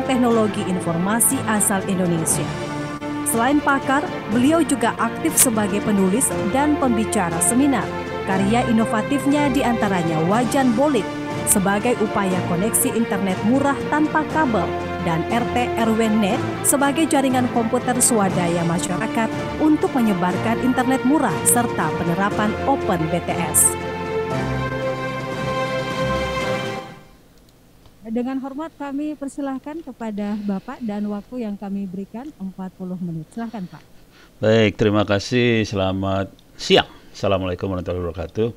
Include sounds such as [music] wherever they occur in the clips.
bidang teknologi informasi asal Indonesia. Selain pakar, beliau juga aktif sebagai penulis dan pembicara seminar. Karya inovatifnya di antaranya Wajan Bolit sebagai upaya koneksi internet murah tanpa kabel dan RT RW Net sebagai jaringan komputer swadaya masyarakat untuk menyebarkan internet murah serta penerapan Open BTS. Dengan hormat kami persilahkan kepada Bapak dan waktu yang kami berikan 40 menit. Silahkan Pak. Baik, terima kasih. Selamat siang. Assalamualaikum warahmatullahi wabarakatuh.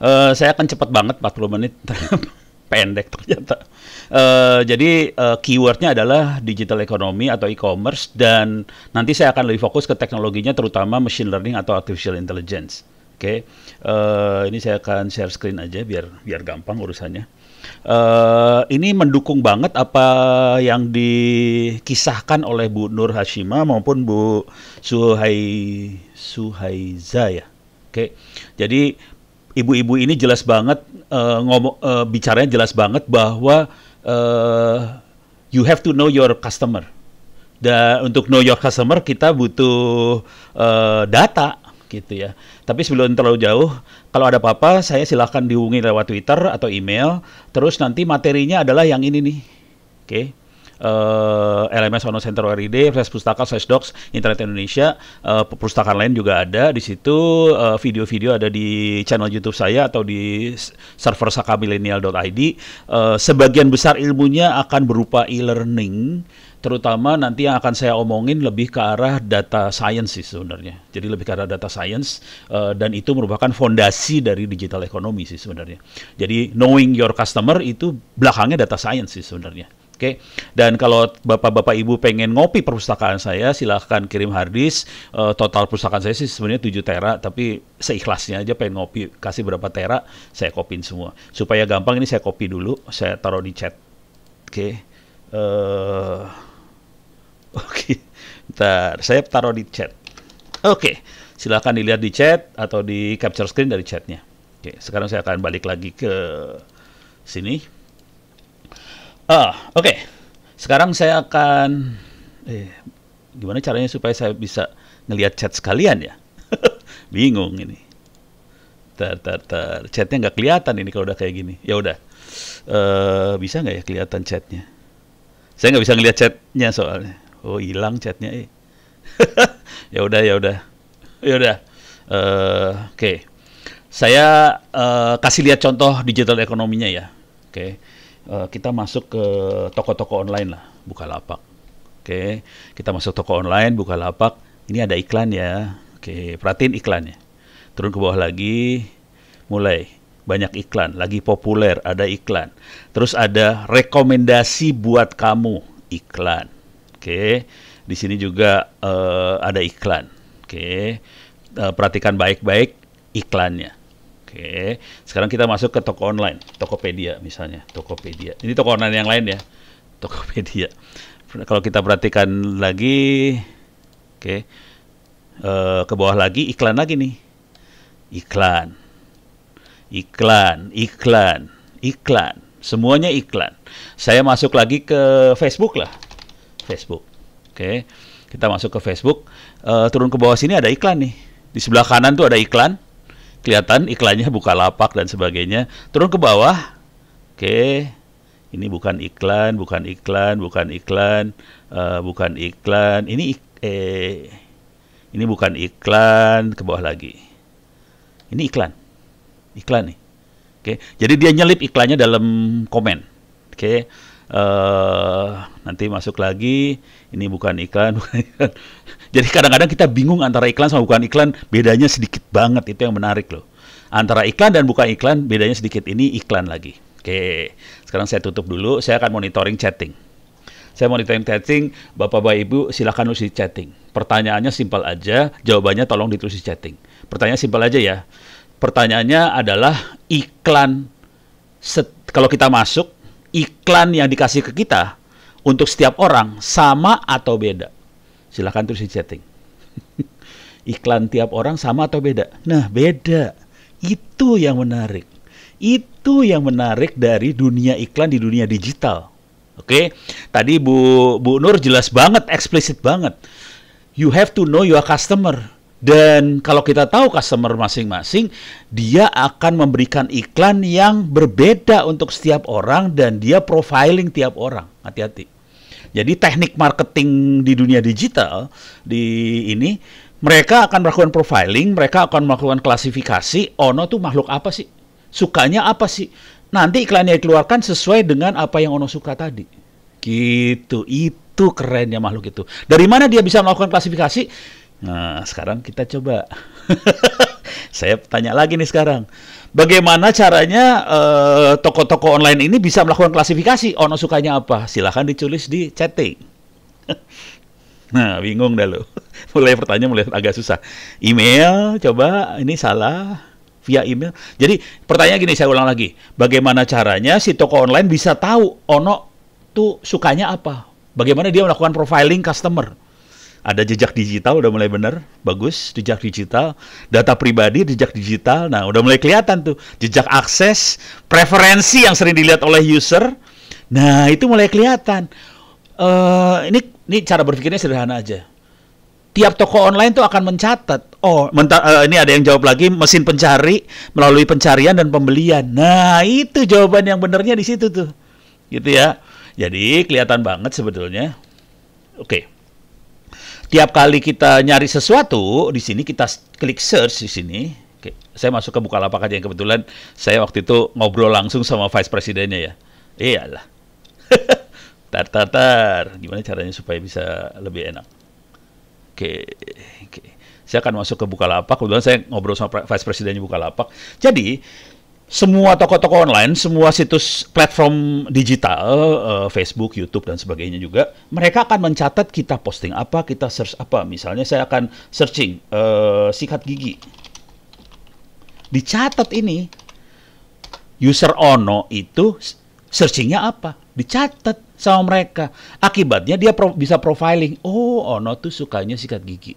Uh, saya akan cepat banget 40 menit. [laughs] Pendek ternyata. Uh, jadi uh, keywordnya adalah digital economy atau e-commerce dan nanti saya akan lebih fokus ke teknologinya terutama machine learning atau artificial intelligence. Oke, okay. uh, ini saya akan share screen aja biar biar gampang urusannya uh, ini mendukung banget apa yang dikisahkan oleh Bu Nur Hashima maupun Bu Suhai Suhaiza ya. Oke. Jadi ibu-ibu ini jelas banget uh, ngomong uh, bicaranya jelas banget bahwa uh, you have to know your customer. Dan untuk know your customer kita butuh uh, data gitu ya. Tapi sebelum terlalu jauh, kalau ada apa-apa saya silahkan dihubungi lewat Twitter atau email. Terus nanti materinya adalah yang ini nih. Oke. Okay. Uh, eh, LMS Ono Center RID, Flash Pustaka, Flash Docs, Internet Indonesia, uh, perpustakaan lain juga ada di situ. video video-video ada di channel YouTube saya atau di server sakamilenial.id. Uh, sebagian besar ilmunya akan berupa e-learning terutama nanti yang akan saya omongin lebih ke arah data science sih sebenarnya. Jadi lebih ke arah data science uh, dan itu merupakan fondasi dari digital ekonomi sih sebenarnya. Jadi knowing your customer itu belakangnya data science sih sebenarnya. Oke, okay? dan kalau bapak-bapak ibu pengen ngopi perpustakaan saya, silahkan kirim harddisk. Uh, total perpustakaan saya sih sebenarnya 7 tera, tapi seikhlasnya aja pengen ngopi, kasih berapa tera, saya kopin semua. Supaya gampang ini saya copy dulu, saya taruh di chat. Oke, okay. uh, Oke, ntar saya taruh di chat. Oke, silahkan dilihat di chat atau di capture screen dari chatnya. Oke, sekarang saya akan balik lagi ke sini. Ah, oke. Sekarang saya akan, eh, gimana caranya supaya saya bisa ngelihat chat sekalian ya? [laughs] Bingung ini. Tar, tar, tar. Chatnya nggak kelihatan ini kalau udah kayak gini. Ya udah, uh, bisa nggak ya kelihatan chatnya? Saya nggak bisa ngelihat chatnya soalnya oh hilang chatnya eh [laughs] ya udah ya udah ya udah uh, oke okay. saya uh, kasih lihat contoh digital ekonominya ya oke okay. uh, eh, kita masuk ke toko-toko online lah buka lapak oke okay. kita masuk toko online buka lapak ini ada iklan ya oke okay. perhatiin iklannya turun ke bawah lagi mulai banyak iklan, lagi populer, ada iklan. Terus ada rekomendasi buat kamu, iklan. Oke, di sini juga uh, ada iklan. Oke, uh, perhatikan baik-baik iklannya. Oke, sekarang kita masuk ke toko online, Tokopedia misalnya, Tokopedia. Ini toko online yang lain ya, Tokopedia. Kalau kita perhatikan lagi, oke, uh, ke bawah lagi iklan lagi nih, iklan, iklan, iklan, iklan, semuanya iklan. Saya masuk lagi ke Facebook lah Facebook. Oke, kita masuk ke Facebook. Uh, turun ke bawah sini ada iklan nih. Di sebelah kanan tuh ada iklan. Kelihatan iklannya buka lapak dan sebagainya. Turun ke bawah. Oke, ini bukan iklan, bukan iklan, bukan iklan, uh, bukan iklan. Ini eh, ini bukan iklan. Ke bawah lagi. Ini iklan, iklan nih. Oke, jadi dia nyelip iklannya dalam komen. Oke, uh, nanti masuk lagi. Ini bukan iklan, [laughs] bukan iklan. jadi kadang-kadang kita bingung antara iklan sama bukan iklan. Bedanya sedikit banget itu yang menarik loh. Antara iklan dan bukan iklan bedanya sedikit. Ini iklan lagi. Oke sekarang saya tutup dulu. Saya akan monitoring chatting. Saya monitoring chatting. Bapak-bapak ibu silahkan nulis chatting. Pertanyaannya simpel aja. Jawabannya tolong ditulis di chatting. Pertanyaan simpel aja ya. Pertanyaannya adalah iklan. Set, kalau kita masuk iklan yang dikasih ke kita untuk setiap orang sama atau beda? Silahkan tulis di chatting. [laughs] iklan tiap orang sama atau beda? Nah, beda. Itu yang menarik. Itu yang menarik dari dunia iklan di dunia digital. Oke, tadi Bu Bu Nur jelas banget, eksplisit banget. You have to know your customer. Dan kalau kita tahu customer masing-masing, dia akan memberikan iklan yang berbeda untuk setiap orang dan dia profiling tiap orang. Hati-hati. Jadi teknik marketing di dunia digital di ini mereka akan melakukan profiling, mereka akan melakukan klasifikasi, Ono tuh makhluk apa sih? Sukanya apa sih? Nanti iklannya dikeluarkan sesuai dengan apa yang Ono suka tadi. Gitu. Itu kerennya makhluk itu. Dari mana dia bisa melakukan klasifikasi? Nah, sekarang kita coba. [laughs] Saya tanya lagi nih sekarang. Bagaimana caranya uh, toko-toko online ini bisa melakukan klasifikasi? Ono sukanya apa? Silahkan ditulis di chatting. [laughs] nah, bingung dah lo. [laughs] mulai pertanyaan mulai agak susah. Email, coba ini salah via email. Jadi pertanyaan gini, saya ulang lagi. Bagaimana caranya si toko online bisa tahu Ono tuh sukanya apa? Bagaimana dia melakukan profiling customer? Ada jejak digital udah mulai bener bagus jejak digital. Data pribadi jejak digital. Nah udah mulai kelihatan tuh jejak akses preferensi yang sering dilihat oleh user. Nah itu mulai kelihatan. Uh, ini ini cara berpikirnya sederhana aja. Tiap toko online tuh akan mencatat oh menta uh, ini ada yang jawab lagi mesin pencari melalui pencarian dan pembelian. Nah itu jawaban yang benernya di situ tuh. Gitu ya. Jadi kelihatan banget sebetulnya. Oke. okay tiap kali kita nyari sesuatu di sini kita klik search di sini. Oke, saya masuk ke Bukalapak aja yang kebetulan saya waktu itu ngobrol langsung sama vice presidennya ya. Iyalah. [laughs] tar tar tar. Gimana caranya supaya bisa lebih enak? Oke, oke. Saya akan masuk ke Bukalapak. Kebetulan saya ngobrol sama vice presidennya Bukalapak. Jadi semua toko-toko online, semua situs platform digital, uh, Facebook, YouTube dan sebagainya juga, mereka akan mencatat kita posting apa, kita search apa. Misalnya saya akan searching uh, sikat gigi. Dicatat ini user Ono itu searchingnya apa, dicatat sama mereka. Akibatnya dia pro bisa profiling. Oh, Ono tuh sukanya sikat gigi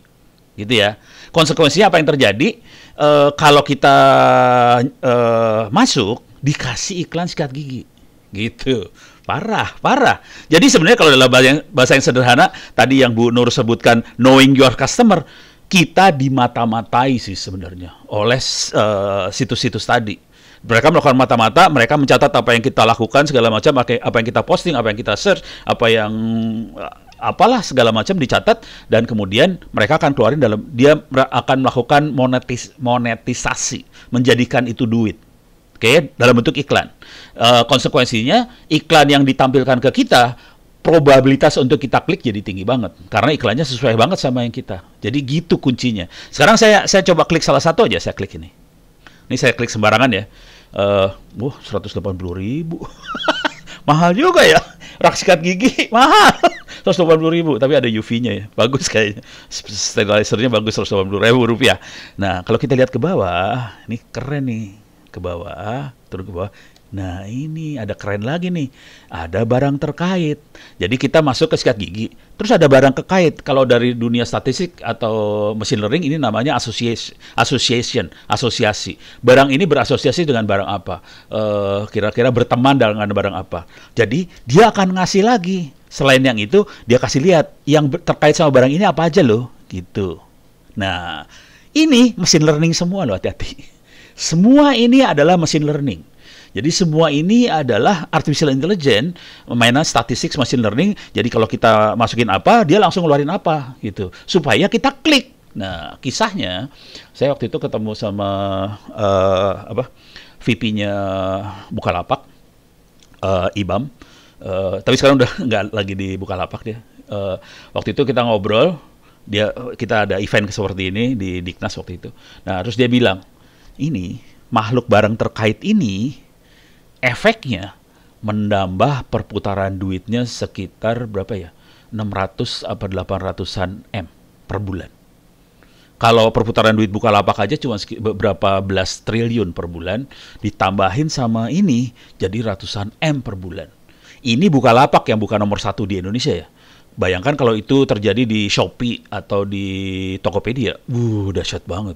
gitu ya. Konsekuensinya apa yang terjadi uh, kalau kita uh, masuk dikasih iklan sikat gigi, gitu. Parah, parah. Jadi sebenarnya kalau dalam bahasa yang, bahasa yang sederhana tadi yang Bu Nur sebutkan knowing your customer, kita dimata-matai sih sebenarnya oleh uh, situs-situs tadi mereka melakukan mata-mata, mereka mencatat apa yang kita lakukan segala macam, apa yang kita posting, apa yang kita search, apa yang apalah segala macam dicatat dan kemudian mereka akan keluarin dalam dia akan melakukan monetis, monetisasi menjadikan itu duit. Oke okay? dalam bentuk iklan. Uh, konsekuensinya iklan yang ditampilkan ke kita probabilitas untuk kita klik jadi tinggi banget. Karena iklannya sesuai banget sama yang kita. Jadi gitu kuncinya. Sekarang saya saya coba klik salah satu aja saya klik ini. Ini saya klik sembarangan ya. Uh, wah 180 ribu. [laughs] Mahal juga ya. Rak sikat gigi mahal 180 ribu tapi ada UV-nya ya bagus kayaknya sterilizer-nya bagus 180 ribu rupiah nah kalau kita lihat ke bawah ini keren nih ke bawah turun ke bawah Nah ini ada keren lagi nih, ada barang terkait. Jadi kita masuk ke sikat gigi, terus ada barang terkait. Kalau dari dunia statistik atau machine learning ini namanya association, association, asosiasi. Barang ini berasosiasi dengan barang apa? Eh, kira-kira berteman dengan barang apa? Jadi dia akan ngasih lagi. Selain yang itu, dia kasih lihat yang terkait sama barang ini apa aja loh, gitu. Nah ini machine learning semua loh, hati-hati. Semua ini adalah machine learning. Jadi semua ini adalah artificial intelligence, mainan statistik machine learning. Jadi kalau kita masukin apa, dia langsung ngeluarin apa gitu. Supaya kita klik. Nah, kisahnya saya waktu itu ketemu sama uh, apa? VP-nya Bukalapak, uh, Ibam. Uh, tapi sekarang udah [laughs] nggak lagi di Bukalapak dia. Uh, waktu itu kita ngobrol, dia kita ada event seperti ini di Diknas waktu itu. Nah, terus dia bilang, ini makhluk barang terkait ini efeknya menambah perputaran duitnya sekitar berapa ya? 600 apa 800-an M per bulan. Kalau perputaran duit Bukalapak aja cuma beberapa belas triliun per bulan, ditambahin sama ini jadi ratusan M per bulan. Ini Bukalapak yang bukan nomor satu di Indonesia ya. Bayangkan kalau itu terjadi di Shopee atau di Tokopedia, wuh dahsyat banget.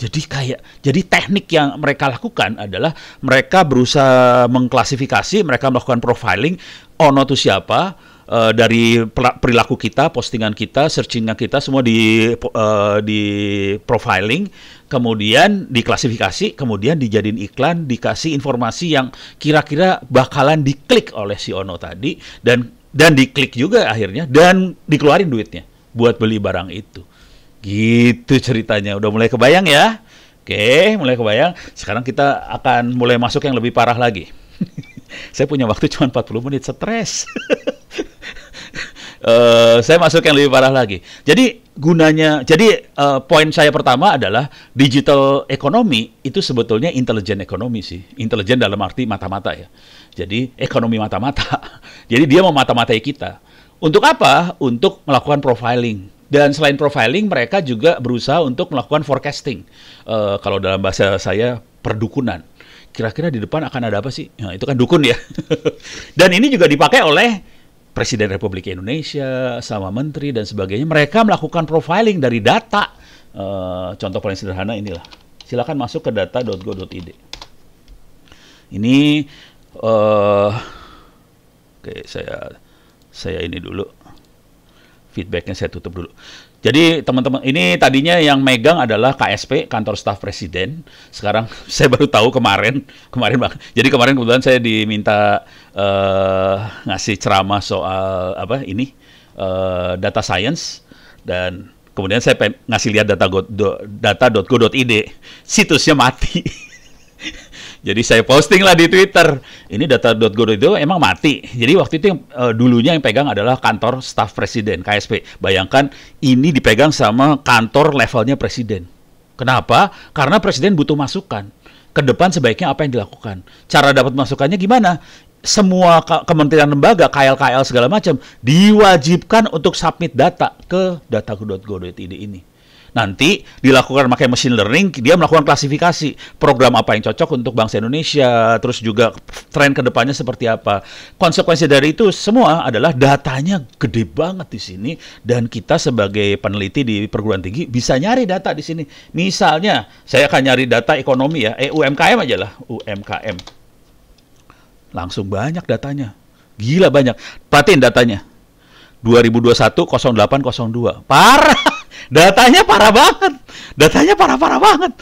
Jadi kayak jadi teknik yang mereka lakukan adalah mereka berusaha mengklasifikasi, mereka melakukan profiling Ono itu siapa, uh, dari perilaku kita, postingan kita, searchingan kita semua di uh, di profiling, kemudian diklasifikasi, kemudian dijadiin iklan, dikasih informasi yang kira-kira bakalan diklik oleh si Ono tadi dan dan diklik juga akhirnya dan dikeluarin duitnya buat beli barang itu. Gitu ceritanya. Udah mulai kebayang ya? Oke, mulai kebayang. Sekarang kita akan mulai masuk yang lebih parah lagi. [laughs] Saya punya waktu cuma 40 menit, stres. [laughs] uh, [laughs] saya masuk yang lebih parah lagi. Jadi gunanya, jadi uh, poin saya pertama adalah digital ekonomi itu sebetulnya intelijen ekonomi sih. Intelijen dalam arti mata-mata ya. Jadi ekonomi mata-mata. [laughs] Jadi dia mau mata-matai kita. Untuk apa? Untuk melakukan profiling. Dan selain profiling, mereka juga berusaha untuk melakukan forecasting. Uh, kalau dalam bahasa saya, perdukunan. Kira-kira di depan akan ada apa sih? Nah, itu kan dukun ya. [laughs] Dan ini juga dipakai oleh Presiden Republik Indonesia, sama menteri dan sebagainya, mereka melakukan profiling dari data. Uh, contoh paling sederhana inilah. Silakan masuk ke data.go.id. Ini, uh, oke saya saya ini dulu feedbacknya saya tutup dulu. Jadi teman-teman ini tadinya yang megang adalah KSP kantor staf presiden. Sekarang [laughs] saya baru tahu kemarin kemarin bang. Jadi kemarin kebetulan saya diminta uh, ngasih ceramah soal apa ini uh, data science dan kemudian saya ngasih lihat data data.go.id situsnya mati. [laughs] Jadi saya posting lah di Twitter. Ini data.go itu emang mati. Jadi waktu itu yang uh, dulunya yang pegang adalah kantor staf presiden KSP. Bayangkan ini dipegang sama kantor levelnya presiden. Kenapa? Karena presiden butuh masukan. Ke depan sebaiknya apa yang dilakukan? Cara dapat masukannya gimana? Semua ke kementerian lembaga, KL-KL segala macam diwajibkan untuk submit data ke data.go.id ini. Nanti dilakukan pakai machine learning, dia melakukan klasifikasi program apa yang cocok untuk bangsa Indonesia, terus juga tren ke depannya seperti apa. Konsekuensi dari itu semua adalah datanya gede banget di sini dan kita sebagai peneliti di perguruan tinggi bisa nyari data di sini. Misalnya, saya akan nyari data ekonomi ya, eh UMKM aja lah, UMKM. Langsung banyak datanya. Gila banyak. Perhatiin datanya. 2021 0802. Parah. Datanya parah banget. Datanya parah-parah banget.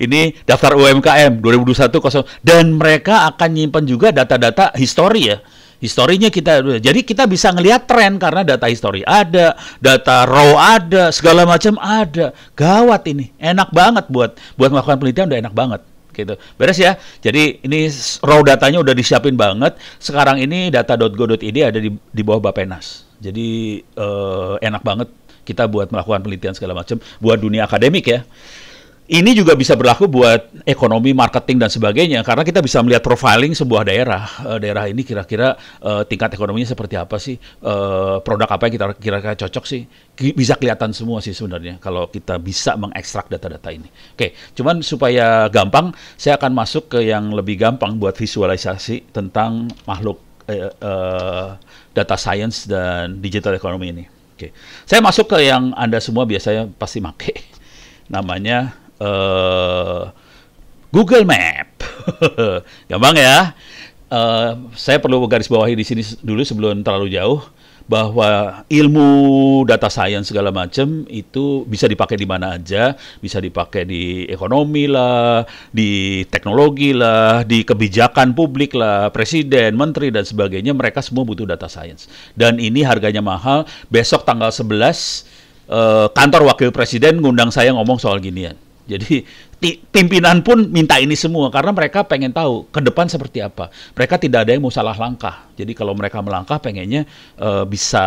Ini daftar UMKM 2021 dan mereka akan nyimpan juga data-data histori ya. Historinya kita jadi kita bisa ngelihat tren karena data histori ada, data raw ada, segala macam ada. Gawat ini. Enak banget buat buat melakukan penelitian udah enak banget gitu. Beres ya. Jadi ini raw datanya udah disiapin banget. Sekarang ini data.go.id ada di di bawah Bapenas. Jadi uh, enak banget kita buat melakukan penelitian segala macam buat dunia akademik ya. Ini juga bisa berlaku buat ekonomi, marketing dan sebagainya karena kita bisa melihat profiling sebuah daerah. Uh, daerah ini kira-kira uh, tingkat ekonominya seperti apa sih? Uh, produk apa yang kita kira-kira cocok sih? Bisa kelihatan semua sih sebenarnya kalau kita bisa mengekstrak data-data ini. Oke, cuman supaya gampang, saya akan masuk ke yang lebih gampang buat visualisasi tentang makhluk uh, data science dan digital economy ini. Oke, saya masuk ke yang anda semua biasanya pasti make, [laughs] namanya uh, Google Map. [laughs] Gampang ya. Uh, saya perlu garis bawahi di sini dulu sebelum terlalu jauh bahwa ilmu data science segala macam itu bisa dipakai di mana aja, bisa dipakai di ekonomi lah, di teknologi lah, di kebijakan publik lah, presiden, menteri dan sebagainya mereka semua butuh data science. Dan ini harganya mahal. Besok tanggal 11 eh, kantor wakil presiden ngundang saya ngomong soal ginian. Jadi pimpinan pun minta ini semua karena mereka pengen tahu ke depan seperti apa. Mereka tidak ada yang mau salah langkah. Jadi kalau mereka melangkah pengennya uh, bisa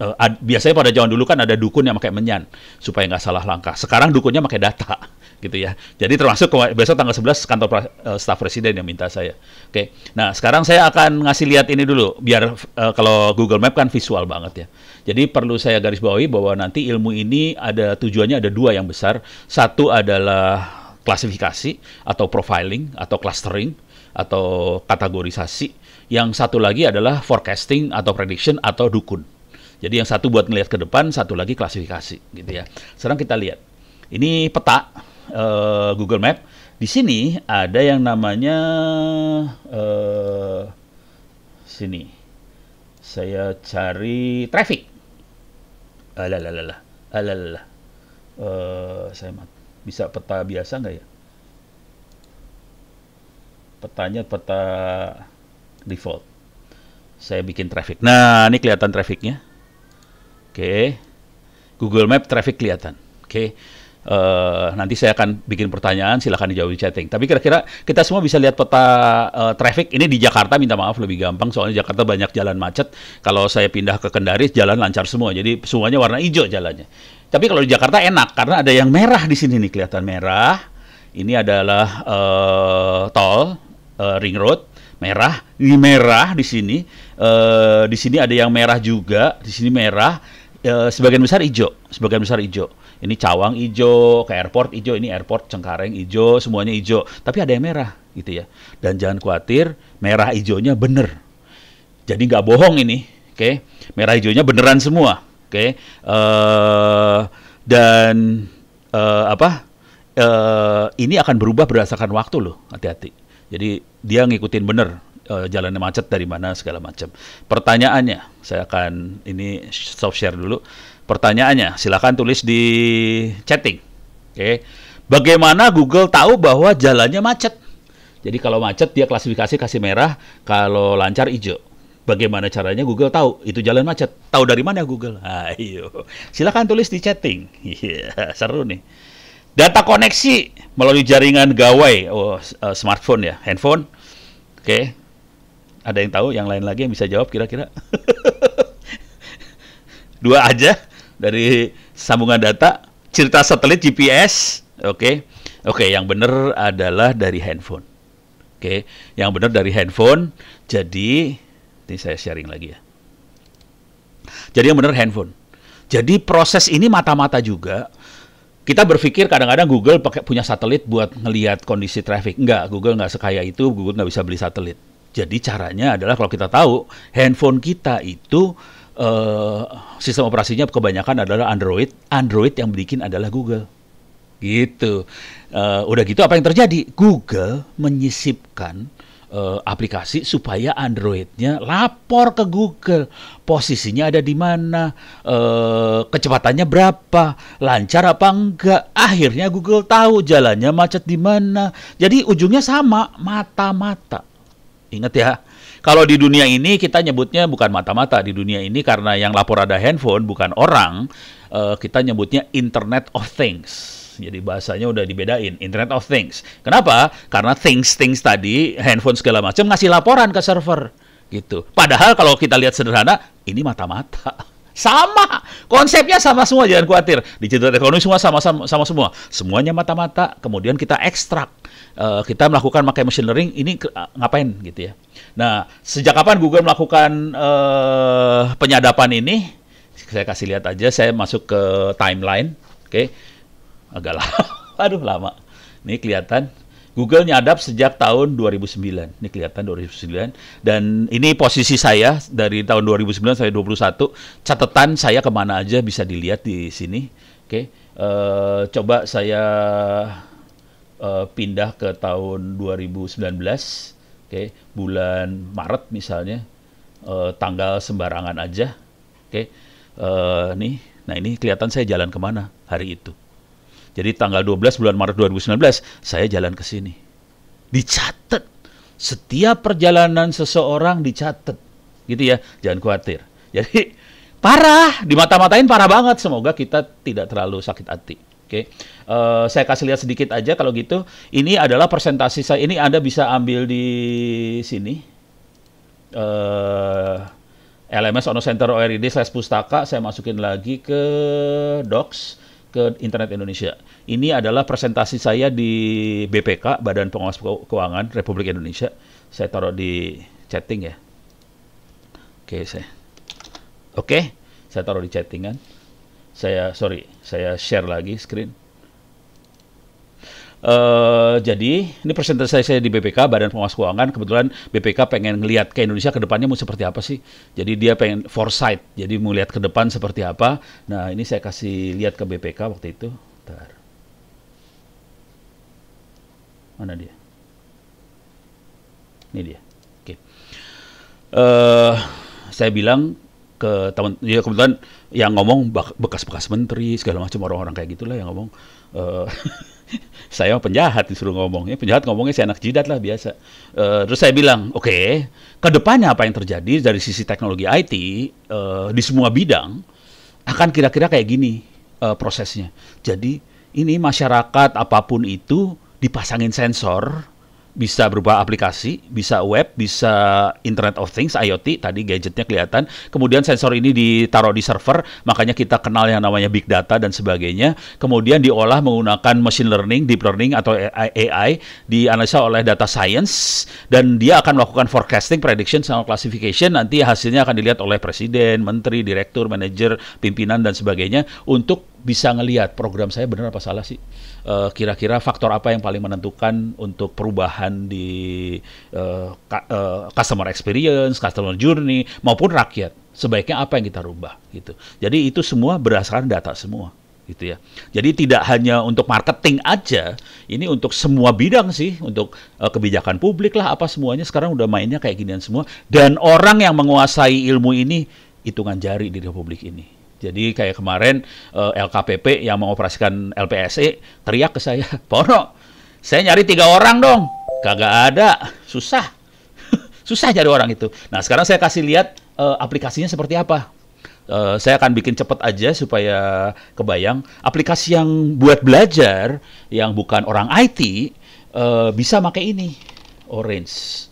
uh, ad, biasanya pada zaman dulu kan ada dukun yang pakai menyan supaya nggak salah langkah. Sekarang dukunnya pakai data gitu ya. Jadi termasuk besok tanggal 11 kantor uh, staf presiden yang minta saya. Oke. Nah, sekarang saya akan ngasih lihat ini dulu biar uh, kalau Google Map kan visual banget ya. Jadi perlu saya garis bawahi bahwa nanti ilmu ini ada tujuannya ada dua yang besar. Satu adalah klasifikasi atau profiling atau clustering atau kategorisasi. Yang satu lagi adalah forecasting atau prediction atau dukun. Jadi yang satu buat melihat ke depan, satu lagi klasifikasi gitu ya. Sekarang kita lihat. Ini peta uh, Google Map, di sini ada yang namanya uh, sini. Saya cari traffic. Alalala, alalala. Uh, saya bisa peta biasa nggak ya? Petanya peta default. Saya bikin traffic. Nah, ini kelihatan trafficnya. Oke. Okay. Google Map traffic kelihatan. Oke. Okay. Uh, nanti saya akan bikin pertanyaan, silahkan dijawab di chatting. Tapi kira-kira kita semua bisa lihat peta uh, traffic ini di Jakarta, minta maaf lebih gampang soalnya Jakarta banyak jalan macet. Kalau saya pindah ke Kendari, jalan lancar semua, jadi semuanya warna hijau jalannya. Tapi kalau di Jakarta enak karena ada yang merah di sini nih kelihatan merah. Ini adalah uh, tol uh, ring road merah. Ini merah di sini. Uh, di sini ada yang merah juga. Di sini merah. Uh, sebagian besar hijau. Sebagian besar hijau ini Cawang hijau, ke airport hijau, ini airport Cengkareng hijau, semuanya hijau. Tapi ada yang merah gitu ya. Dan jangan khawatir, merah hijaunya bener. Jadi nggak bohong ini, oke? Okay? Merah hijaunya beneran semua, oke? Okay? Uh, eh, dan uh, apa? Uh, ini akan berubah berdasarkan waktu loh, hati-hati. Jadi dia ngikutin bener uh, jalannya macet dari mana segala macam. Pertanyaannya, saya akan ini soft share dulu. Pertanyaannya, silakan tulis di chatting. Oke. Bagaimana Google tahu bahwa jalannya macet? Jadi kalau macet dia klasifikasi kasih merah, kalau lancar hijau. Bagaimana caranya Google tahu itu jalan macet? Tahu dari mana Google? Ayo, [laughs] silakan tulis di chatting. Iya, yeah, seru nih. Data koneksi melalui jaringan gawai, oh uh, smartphone ya, handphone. Oke, okay. ada yang tahu? Yang lain lagi yang bisa jawab kira-kira? [laughs] Dua aja dari sambungan data, cerita satelit GPS, oke. Okay. Oke, okay, yang benar adalah dari handphone. Oke, okay. yang benar dari handphone. Jadi, ini saya sharing lagi ya. Jadi yang benar handphone. Jadi proses ini mata-mata juga. Kita berpikir kadang-kadang Google pakai punya satelit buat ngelihat kondisi traffic. Enggak, Google nggak sekaya itu, Google nggak bisa beli satelit. Jadi caranya adalah kalau kita tahu handphone kita itu uh, sistem operasinya kebanyakan adalah Android. Android yang bikin adalah Google. Gitu. Uh, udah gitu apa yang terjadi? Google menyisipkan uh, aplikasi supaya Androidnya lapor ke Google posisinya ada di mana, uh, kecepatannya berapa, lancar apa enggak. Akhirnya Google tahu jalannya macet di mana. Jadi ujungnya sama, mata-mata. Ingat ya, kalau di dunia ini kita nyebutnya bukan mata-mata di dunia ini karena yang lapor ada handphone bukan orang, uh, kita nyebutnya Internet of Things. Jadi bahasanya udah dibedain, Internet of Things. Kenapa? Karena things things tadi, handphone segala macam ngasih laporan ke server gitu. Padahal kalau kita lihat sederhana, ini mata-mata. [laughs] Sama, konsepnya sama semua, jangan khawatir. Di digital ekonomi semua sama-sama sama semua. Semuanya mata-mata, kemudian kita ekstrak. Uh, kita melakukan pakai machine learning, ini uh, ngapain gitu ya. Nah, sejak kapan Google melakukan uh, penyadapan ini? Saya kasih lihat aja, saya masuk ke timeline. Oke, okay. agak lama. [laughs] Aduh, lama. Ini kelihatan Google nyadap sejak tahun 2009. Ini kelihatan 2009. Dan ini posisi saya dari tahun 2009 sampai 2021. Catatan saya ke mana aja bisa dilihat di sini. Oke, okay. uh, eh, coba saya uh, pindah ke tahun 2019. Oke, okay. bulan Maret misalnya. Uh, tanggal sembarangan aja. Oke, okay. uh, nih. Nah ini kelihatan saya jalan ke mana hari itu. Jadi tanggal 12 bulan Maret 2019 saya jalan ke sini. Dicatat. Setiap perjalanan seseorang dicatat. Gitu ya, jangan khawatir. Jadi parah, di mata-matain parah banget. Semoga kita tidak terlalu sakit hati. Oke, okay. uh, eh, saya kasih lihat sedikit aja kalau gitu. Ini adalah presentasi saya. Ini Anda bisa ambil di sini. Uh, LMS Ono Center ORID saya pustaka. Saya masukin lagi ke Docs ke Internet Indonesia. Ini adalah presentasi saya di BPK, Badan Pengawas Keuangan Republik Indonesia. Saya taruh di chatting ya. Oke, saya. Oke, saya taruh di chattingan. Saya sorry, saya share lagi screen. Uh, jadi ini presentasi saya di BPK Badan Pengawas Keuangan kebetulan BPK pengen ngelihat ke Indonesia ke depannya mau seperti apa sih jadi dia pengen foresight jadi mau lihat ke depan seperti apa nah ini saya kasih lihat ke BPK waktu itu Bentar. Mana dia? Ini dia. Oke. Eh, saya bilang ke teman, ya kebetulan yang ngomong bekas-bekas menteri segala macam orang-orang kayak gitulah yang ngomong. eh, [laughs] saya penjahat disuruh ngomong. Ya, penjahat ngomongnya si anak jidat lah biasa. Eh, terus saya bilang, oke, ke depannya apa yang terjadi dari sisi teknologi IT eh, di semua bidang akan kira-kira kayak gini eh, prosesnya. Jadi ini masyarakat apa pun itu dipasangin sensor bisa berupa aplikasi, bisa web, bisa Internet of Things, IoT, tadi gadgetnya kelihatan. Kemudian sensor ini ditaruh di server, makanya kita kenal yang namanya big data dan sebagainya. Kemudian diolah menggunakan machine learning, deep learning atau AI, dianalisa oleh data science, dan dia akan melakukan forecasting, prediction, sama classification. Nanti hasilnya akan dilihat oleh presiden, menteri, direktur, manajer, pimpinan dan sebagainya untuk bisa ngelihat program saya benar apa salah sih. Eh, Kira-kira faktor apa yang paling menentukan untuk perubahan di ka- eh, customer experience, customer journey maupun rakyat. Sebaiknya apa yang kita rubah gitu. Jadi itu semua berdasarkan data semua gitu ya. Jadi tidak hanya untuk marketing aja, ini untuk semua bidang sih, untuk eh, kebijakan publik lah apa semuanya sekarang udah mainnya kayak ginian semua dan orang yang menguasai ilmu ini hitungan jari di republik ini. Jadi kayak kemarin eh, LKPP yang mengoperasikan LPSE teriak ke saya, [laughs] Pono, saya nyari tiga orang dong, kagak ada, susah, [laughs] susah cari orang itu. Nah sekarang saya kasih lihat eh, aplikasinya seperti apa. Eh, saya akan bikin cepet aja supaya kebayang aplikasi yang buat belajar yang bukan orang IT eh, bisa pakai ini Orange.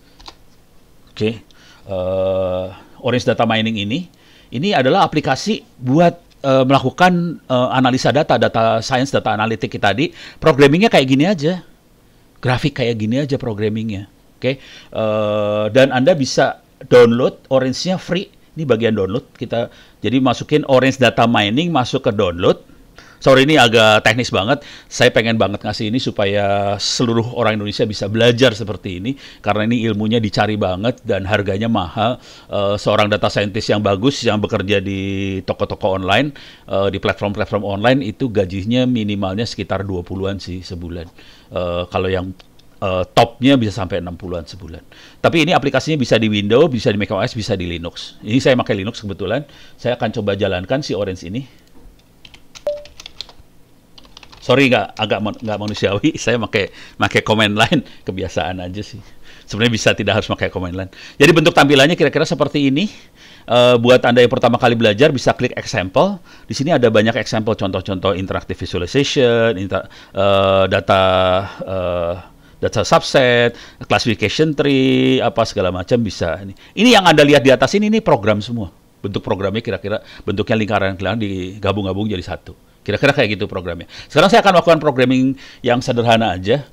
Oke, Eh, Orange Data Mining ini, ini adalah aplikasi buat eh, melakukan eh, analisa data, data science, data analitik tadi. Programmingnya kayak gini aja, grafik kayak gini aja programmingnya. Oke, Eh, dan anda bisa download Orange-nya free. Ini bagian download kita. Jadi masukin Orange Data Mining masuk ke download. Sorry ini agak teknis banget. Saya pengen banget ngasih ini supaya seluruh orang Indonesia bisa belajar seperti ini karena ini ilmunya dicari banget dan harganya mahal. Eh, seorang data scientist yang bagus yang bekerja di toko-toko online, eh, di platform-platform online itu gajinya minimalnya sekitar 20-an sih sebulan. Eh, kalau yang eh, topnya bisa sampai 60-an sebulan. Tapi ini aplikasinya bisa di Windows, bisa di macOS, bisa di Linux. Ini saya pakai Linux kebetulan. Saya akan coba jalankan si Orange ini. Sorry nggak agak nggak manusiawi, [laughs] saya pakai pakai command line kebiasaan aja sih. Sebenarnya bisa tidak harus pakai command line. Jadi bentuk tampilannya kira-kira seperti ini. Eh, buat anda yang pertama kali belajar bisa klik example. Di sini ada banyak example contoh-contoh interactive visualization, inter- eh, data eh, data subset, classification tree, apa segala macam bisa. Ini, ini yang anda lihat di atas ini ini program semua. Bentuk programnya kira-kira bentuknya lingkaran-lingkaran digabung-gabung jadi satu. Kira-kira kayak gitu programnya. Sekarang saya akan melakukan programming yang sederhana aja.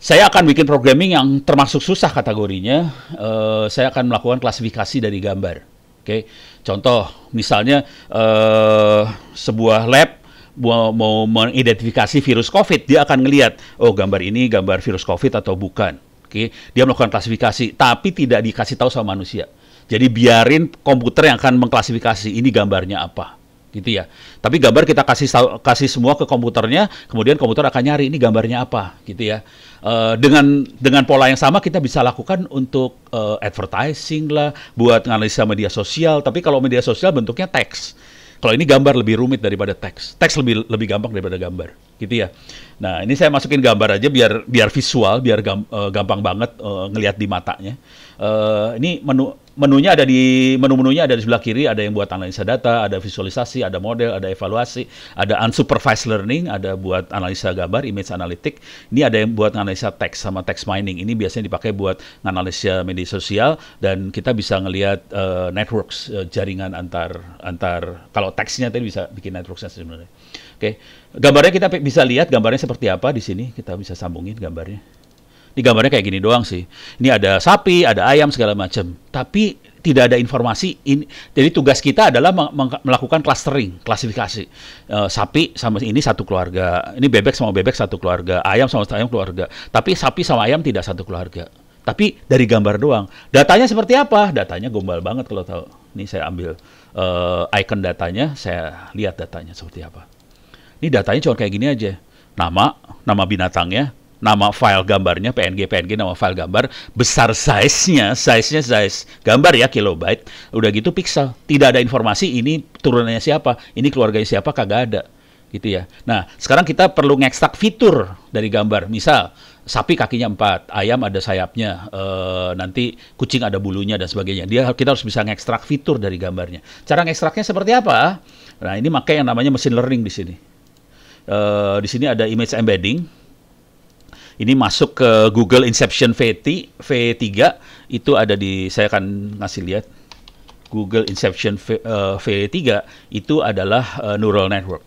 Saya akan bikin programming yang termasuk susah kategorinya. Eh, saya akan melakukan klasifikasi dari gambar. Oke, contoh misalnya eh, sebuah lab mau, mengidentifikasi virus COVID, dia akan ngelihat, oh gambar ini gambar virus COVID atau bukan. Oke, dia melakukan klasifikasi, tapi tidak dikasih tahu sama manusia. Jadi biarin komputer yang akan mengklasifikasi ini gambarnya apa, gitu ya. Tapi gambar kita kasih kasih semua ke komputernya, kemudian komputer akan nyari ini gambarnya apa, gitu ya. Eh, dengan dengan pola yang sama kita bisa lakukan untuk eh, advertising lah, buat analisa media sosial. Tapi kalau media sosial bentuknya teks. Kalau ini gambar lebih rumit daripada teks. Teks lebih lebih gampang daripada gambar, gitu ya. Nah, ini saya masukin gambar aja biar biar visual, biar gam- eh, gampang banget eh, ngelihat di matanya. Eh, ini menu menunya ada di menu-menunya ada di sebelah kiri, ada yang buat analisa data, ada visualisasi, ada model, ada evaluasi, ada unsupervised learning, ada buat analisa gambar, image analytic. Ini ada yang buat analisa teks sama text mining. Ini biasanya dipakai buat analisa media sosial dan kita bisa ngelihat eh, networks eh, jaringan antar antar kalau teksnya tadi bisa bikin networksnya sebenarnya. Oke, gambarnya kita bisa lihat gambarnya seperti apa di sini. Kita bisa sambungin gambarnya. Ini gambarnya kayak gini doang sih. Ini ada sapi, ada ayam segala macam. Tapi tidak ada informasi. Ini, jadi tugas kita adalah melakukan clustering, klasifikasi. Eh, sapi sama ini satu keluarga. Ini bebek sama bebek satu keluarga. Ayam sama ayam keluarga. Tapi sapi sama ayam tidak satu keluarga. Tapi dari gambar doang. Datanya seperti apa? Datanya gombal banget kalau tahu. Ini saya ambil eh, icon datanya, saya lihat datanya seperti apa. Ini datanya cuma kayak gini aja. Nama, nama binatangnya, nama file gambarnya PNG PNG nama file gambar, besar size-nya, size-nya size gambar ya kilobyte, udah gitu pixel. Tidak ada informasi ini turunannya siapa, ini keluarganya siapa kagak ada. Gitu ya. Nah, sekarang kita perlu ngekstrak fitur dari gambar. Misal sapi kakinya empat, ayam ada sayapnya, e, nanti kucing ada bulunya dan sebagainya. Dia kita harus bisa ngekstrak fitur dari gambarnya. Cara ngekstraknya seperti apa? Nah, ini makanya yang namanya machine learning di sini. E, di sini ada image embedding ini masuk ke Google Inception V3, V3 itu ada di saya akan ngasih lihat Google Inception v, uh, eh, V3 itu adalah uh, neural network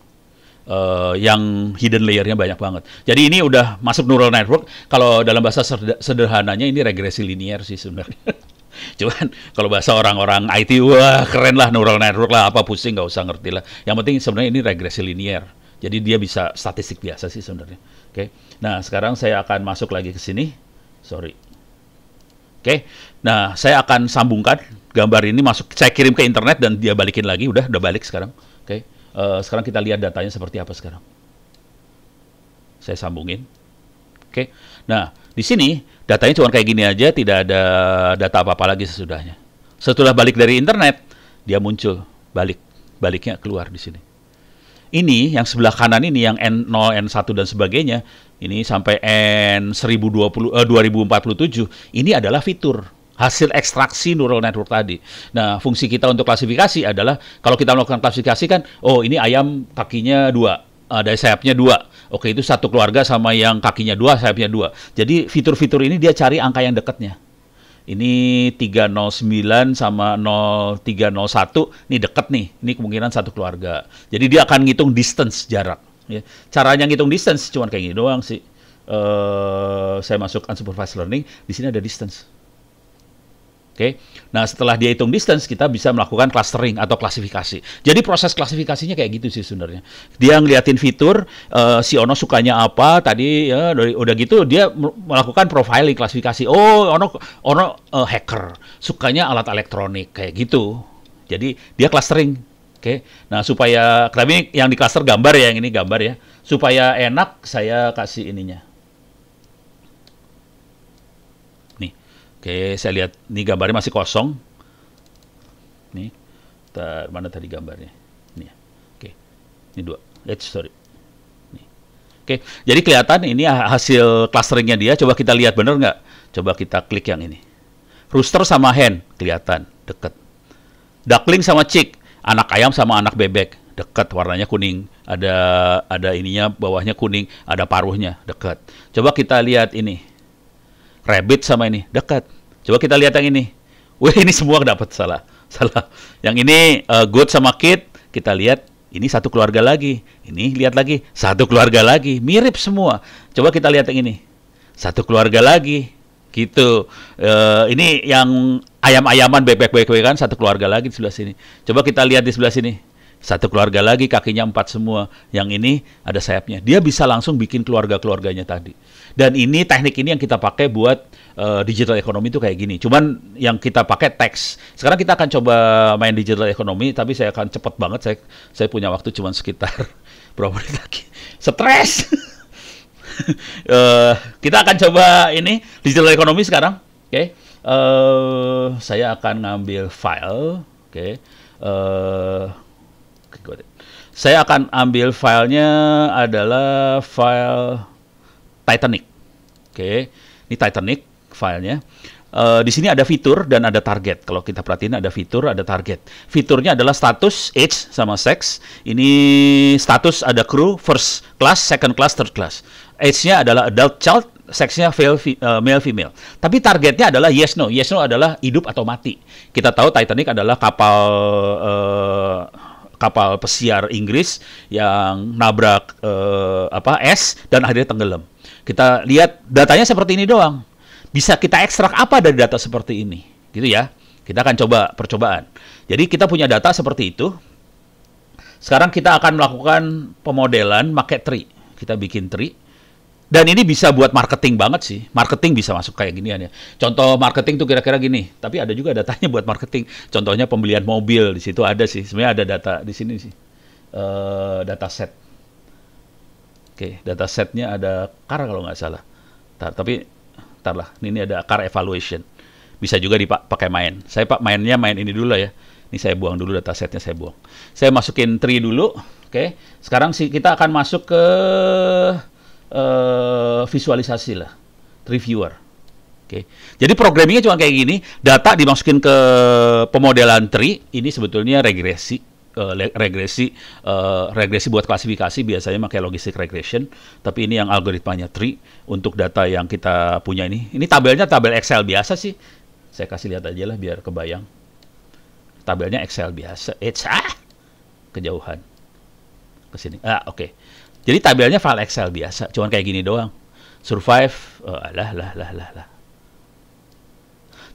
uh, yang hidden layernya banyak banget. Jadi ini udah masuk neural network. Kalau dalam bahasa sederhananya ini regresi linear sih sebenarnya. [laughs] Cuman kalau bahasa orang-orang IT, wah keren lah neural network lah, apa pusing nggak usah ngerti lah. Yang penting sebenarnya ini regresi linear. Jadi dia bisa statistik biasa sih sebenarnya. Oke. Okay. Nah, sekarang saya akan masuk lagi ke sini. Sorry. Oke. Okay. Nah, saya akan sambungkan gambar ini masuk saya kirim ke internet dan dia balikin lagi. Udah, udah balik sekarang. Oke. Okay. Uh, eh, sekarang kita lihat datanya seperti apa sekarang. Saya sambungin. Oke. Okay. Nah, di sini datanya cuma kayak gini aja, tidak ada data apa-apa lagi sesudahnya. Setelah balik dari internet, dia muncul balik baliknya keluar di sini ini yang sebelah kanan ini yang N0, N1 dan sebagainya, ini sampai N1020 eh, 2047, ini adalah fitur hasil ekstraksi neural network tadi. Nah, fungsi kita untuk klasifikasi adalah kalau kita melakukan klasifikasi kan, oh ini ayam kakinya dua, ada sayapnya dua. Oke, itu satu keluarga sama yang kakinya dua, sayapnya dua. Jadi fitur-fitur ini dia cari angka yang dekatnya ini 309 sama 0301 ini deket nih ini kemungkinan satu keluarga. Jadi dia akan ngitung distance jarak ya. caranya ngitung distance cuma kayak gini doang sih. Uh, saya masuk unsupervised learning di sini ada distance Oke. Okay? Nah, setelah dia hitung distance, kita bisa melakukan clustering atau klasifikasi. Jadi proses klasifikasinya kayak gitu sih sebenarnya. Dia ngeliatin fitur uh, si Ono sukanya apa tadi ya dari udah gitu dia melakukan profiling klasifikasi. Oh, Ono Ono uh, hacker, sukanya alat elektronik kayak gitu. Jadi dia clustering. Oke. Okay? Nah, supaya tapi yang di cluster gambar ya, yang ini gambar ya. Supaya enak saya kasih ininya Oke, saya lihat ini gambarnya masih kosong. Nih, Tar, mana tadi gambarnya? Ya. Oke, ini dua. Eh, sorry. Nih. Oke, jadi kelihatan ini hasil clusteringnya dia. Coba kita lihat bener nggak? Coba kita klik yang ini. Rooster sama hen kelihatan deket. Duckling sama chick, anak ayam sama anak bebek dekat warnanya kuning ada ada ininya bawahnya kuning ada paruhnya dekat coba kita lihat ini rabbit sama ini dekat Coba kita lihat yang ini. Wah ini semua dapat salah. Salah. Yang ini uh, good sama kid, kita lihat ini satu keluarga lagi. Ini lihat lagi, satu keluarga lagi. Mirip semua. Coba kita lihat yang ini. Satu keluarga lagi. Gitu. Uh, ini yang ayam-ayaman bebek-bebek kan satu keluarga lagi di sebelah sini. Coba kita lihat di sebelah sini satu keluarga lagi kakinya empat semua. Yang ini ada sayapnya. Dia bisa langsung bikin keluarga-keluarganya tadi. Dan ini teknik ini yang kita pakai buat uh, digital ekonomi itu kayak gini. Cuman yang kita pakai teks. Sekarang kita akan coba main digital ekonomi, tapi saya akan cepat banget. Saya saya punya waktu cuma sekitar [laughs] berapa menit lagi. Stres. uh, [laughs] kita akan coba ini digital ekonomi sekarang. Oke. Okay. Uh, eh, saya akan ngambil file. Oke. Okay. Saya akan ambil filenya adalah file Titanic. Oke, ini Titanic filenya. Uh, di sini ada fitur dan ada target. Kalau kita perhatiin ada fitur, ada target. Fiturnya adalah status, age sama sex. Ini status ada crew, first class, second class, third class. Age-nya adalah adult child, seksnya uh, male female. Tapi targetnya adalah yes no. Yes no adalah hidup atau mati. Kita tahu Titanic adalah kapal uh, kapal pesiar Inggris yang nabrak uh, apa es dan akhirnya tenggelam. Kita lihat datanya seperti ini doang. Bisa kita ekstrak apa dari data seperti ini? Gitu ya. Kita akan coba percobaan. Jadi kita punya data seperti itu. Sekarang kita akan melakukan pemodelan pakai tree. Kita bikin tree dan ini bisa buat marketing banget sih. Marketing bisa masuk kayak ginian ya. Contoh marketing tuh kira-kira gini. Tapi ada juga datanya buat marketing. Contohnya pembelian mobil di situ ada sih. Sebenarnya ada data di sini sih. Uh, data set. Oke, okay, data setnya ada kar kalau nggak salah. Tar, tapi tar lah, ini ada car evaluation. Bisa juga dipakai main. Saya pak mainnya main ini dulu lah ya. Ini saya buang dulu datasetnya saya buang. Saya masukin tree dulu. Oke. Okay. Sekarang sih kita akan masuk ke uh, visualisasi lah. Tree viewer. Oke. Okay. Jadi programmingnya cuma kayak gini, data dimasukin ke pemodelan tree, ini sebetulnya regresi uh, regresi uh, regresi buat klasifikasi biasanya pakai logistic regression, tapi ini yang algoritmanya tree untuk data yang kita punya ini. Ini tabelnya tabel Excel biasa sih. Saya kasih lihat aja lah biar kebayang. Tabelnya Excel biasa. It's ah kejauhan ke sini. Ah, oke. Okay. Jadi tabelnya file Excel biasa, cuman kayak gini doang. Survive, uh, lah lah lah lah lah.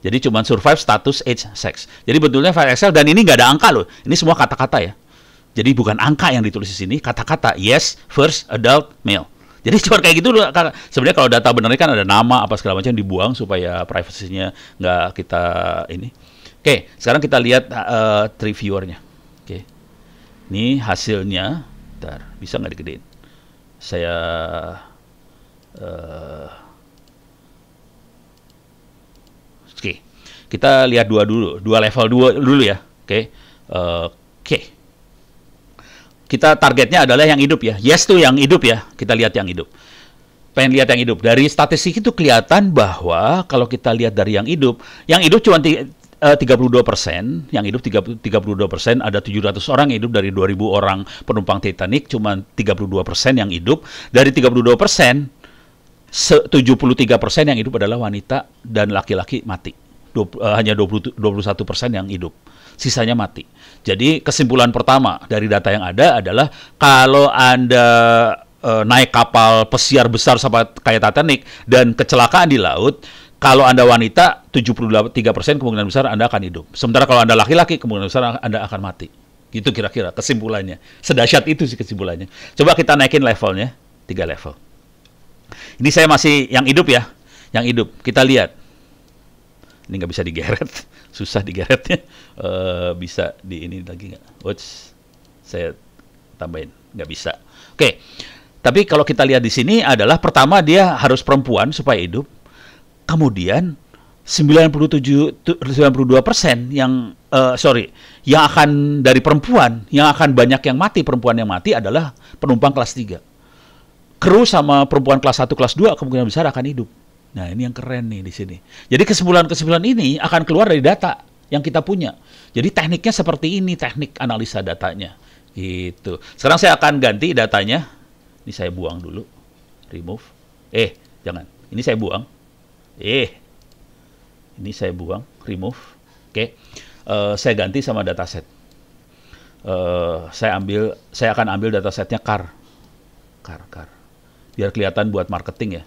Jadi cuma survive, status, age, sex. Jadi betulnya file Excel dan ini nggak ada angka loh. Ini semua kata-kata ya. Jadi bukan angka yang ditulis di sini, kata-kata yes, first, adult, male. Jadi [laughs] cuma kayak gitu loh. Sebenarnya kalau data benernya kan ada nama apa segala macam dibuang supaya privasinya nggak kita ini. Oke, sekarang kita lihat uh, tree viewernya. Oke, ini hasilnya. Bentar, bisa nggak digedein? Saya uh, Oke, kita lihat dua dulu, dua level dua dulu ya. Oke, uh, oke. Kita targetnya adalah yang hidup ya. Yes tuh yang hidup ya. Kita lihat yang hidup. Pengen lihat yang hidup. Dari statistik itu kelihatan bahwa kalau kita lihat dari yang hidup, yang hidup cuma eh, tiga puluh dua persen, yang hidup 32 persen, ada 700 orang yang hidup dari 2000 orang penumpang Titanic, cuma 32 persen yang hidup. Dari 32 persen, 73 persen yang hidup adalah wanita dan laki-laki mati. 20, uh, hanya 20, 21 persen yang hidup. Sisanya mati. Jadi kesimpulan pertama dari data yang ada adalah kalau Anda uh, naik kapal pesiar besar sama kayak Titanic dan kecelakaan di laut, kalau Anda wanita, 73 persen kemungkinan besar Anda akan hidup. Sementara kalau Anda laki-laki, kemungkinan besar Anda akan mati. Gitu kira-kira kesimpulannya. Sedahsyat itu sih kesimpulannya. Coba kita naikin levelnya, tiga level. Ini saya masih yang hidup ya, yang hidup. Kita lihat. Ini nggak bisa digeret, [laughs] susah digeretnya. Uh, bisa di ini lagi nggak? Watch, saya tambahin, nggak bisa. Oke, tapi kalau kita lihat di sini adalah pertama dia harus perempuan supaya hidup. Kemudian 97 92 persen yang uh, sorry yang akan dari perempuan yang akan banyak yang mati perempuan yang mati adalah penumpang kelas 3 kru sama perempuan kelas 1, kelas 2 kemungkinan besar akan hidup. Nah, ini yang keren nih di sini. Jadi kesimpulan-kesimpulan ini akan keluar dari data yang kita punya. Jadi tekniknya seperti ini, teknik analisa datanya. Gitu. Sekarang saya akan ganti datanya. Ini saya buang dulu. Remove. Eh, jangan. Ini saya buang. Eh. Ini saya buang, remove. Oke. Uh, saya ganti sama dataset. Uh, saya ambil saya akan ambil datasetnya car. Car, car biar kelihatan buat marketing ya.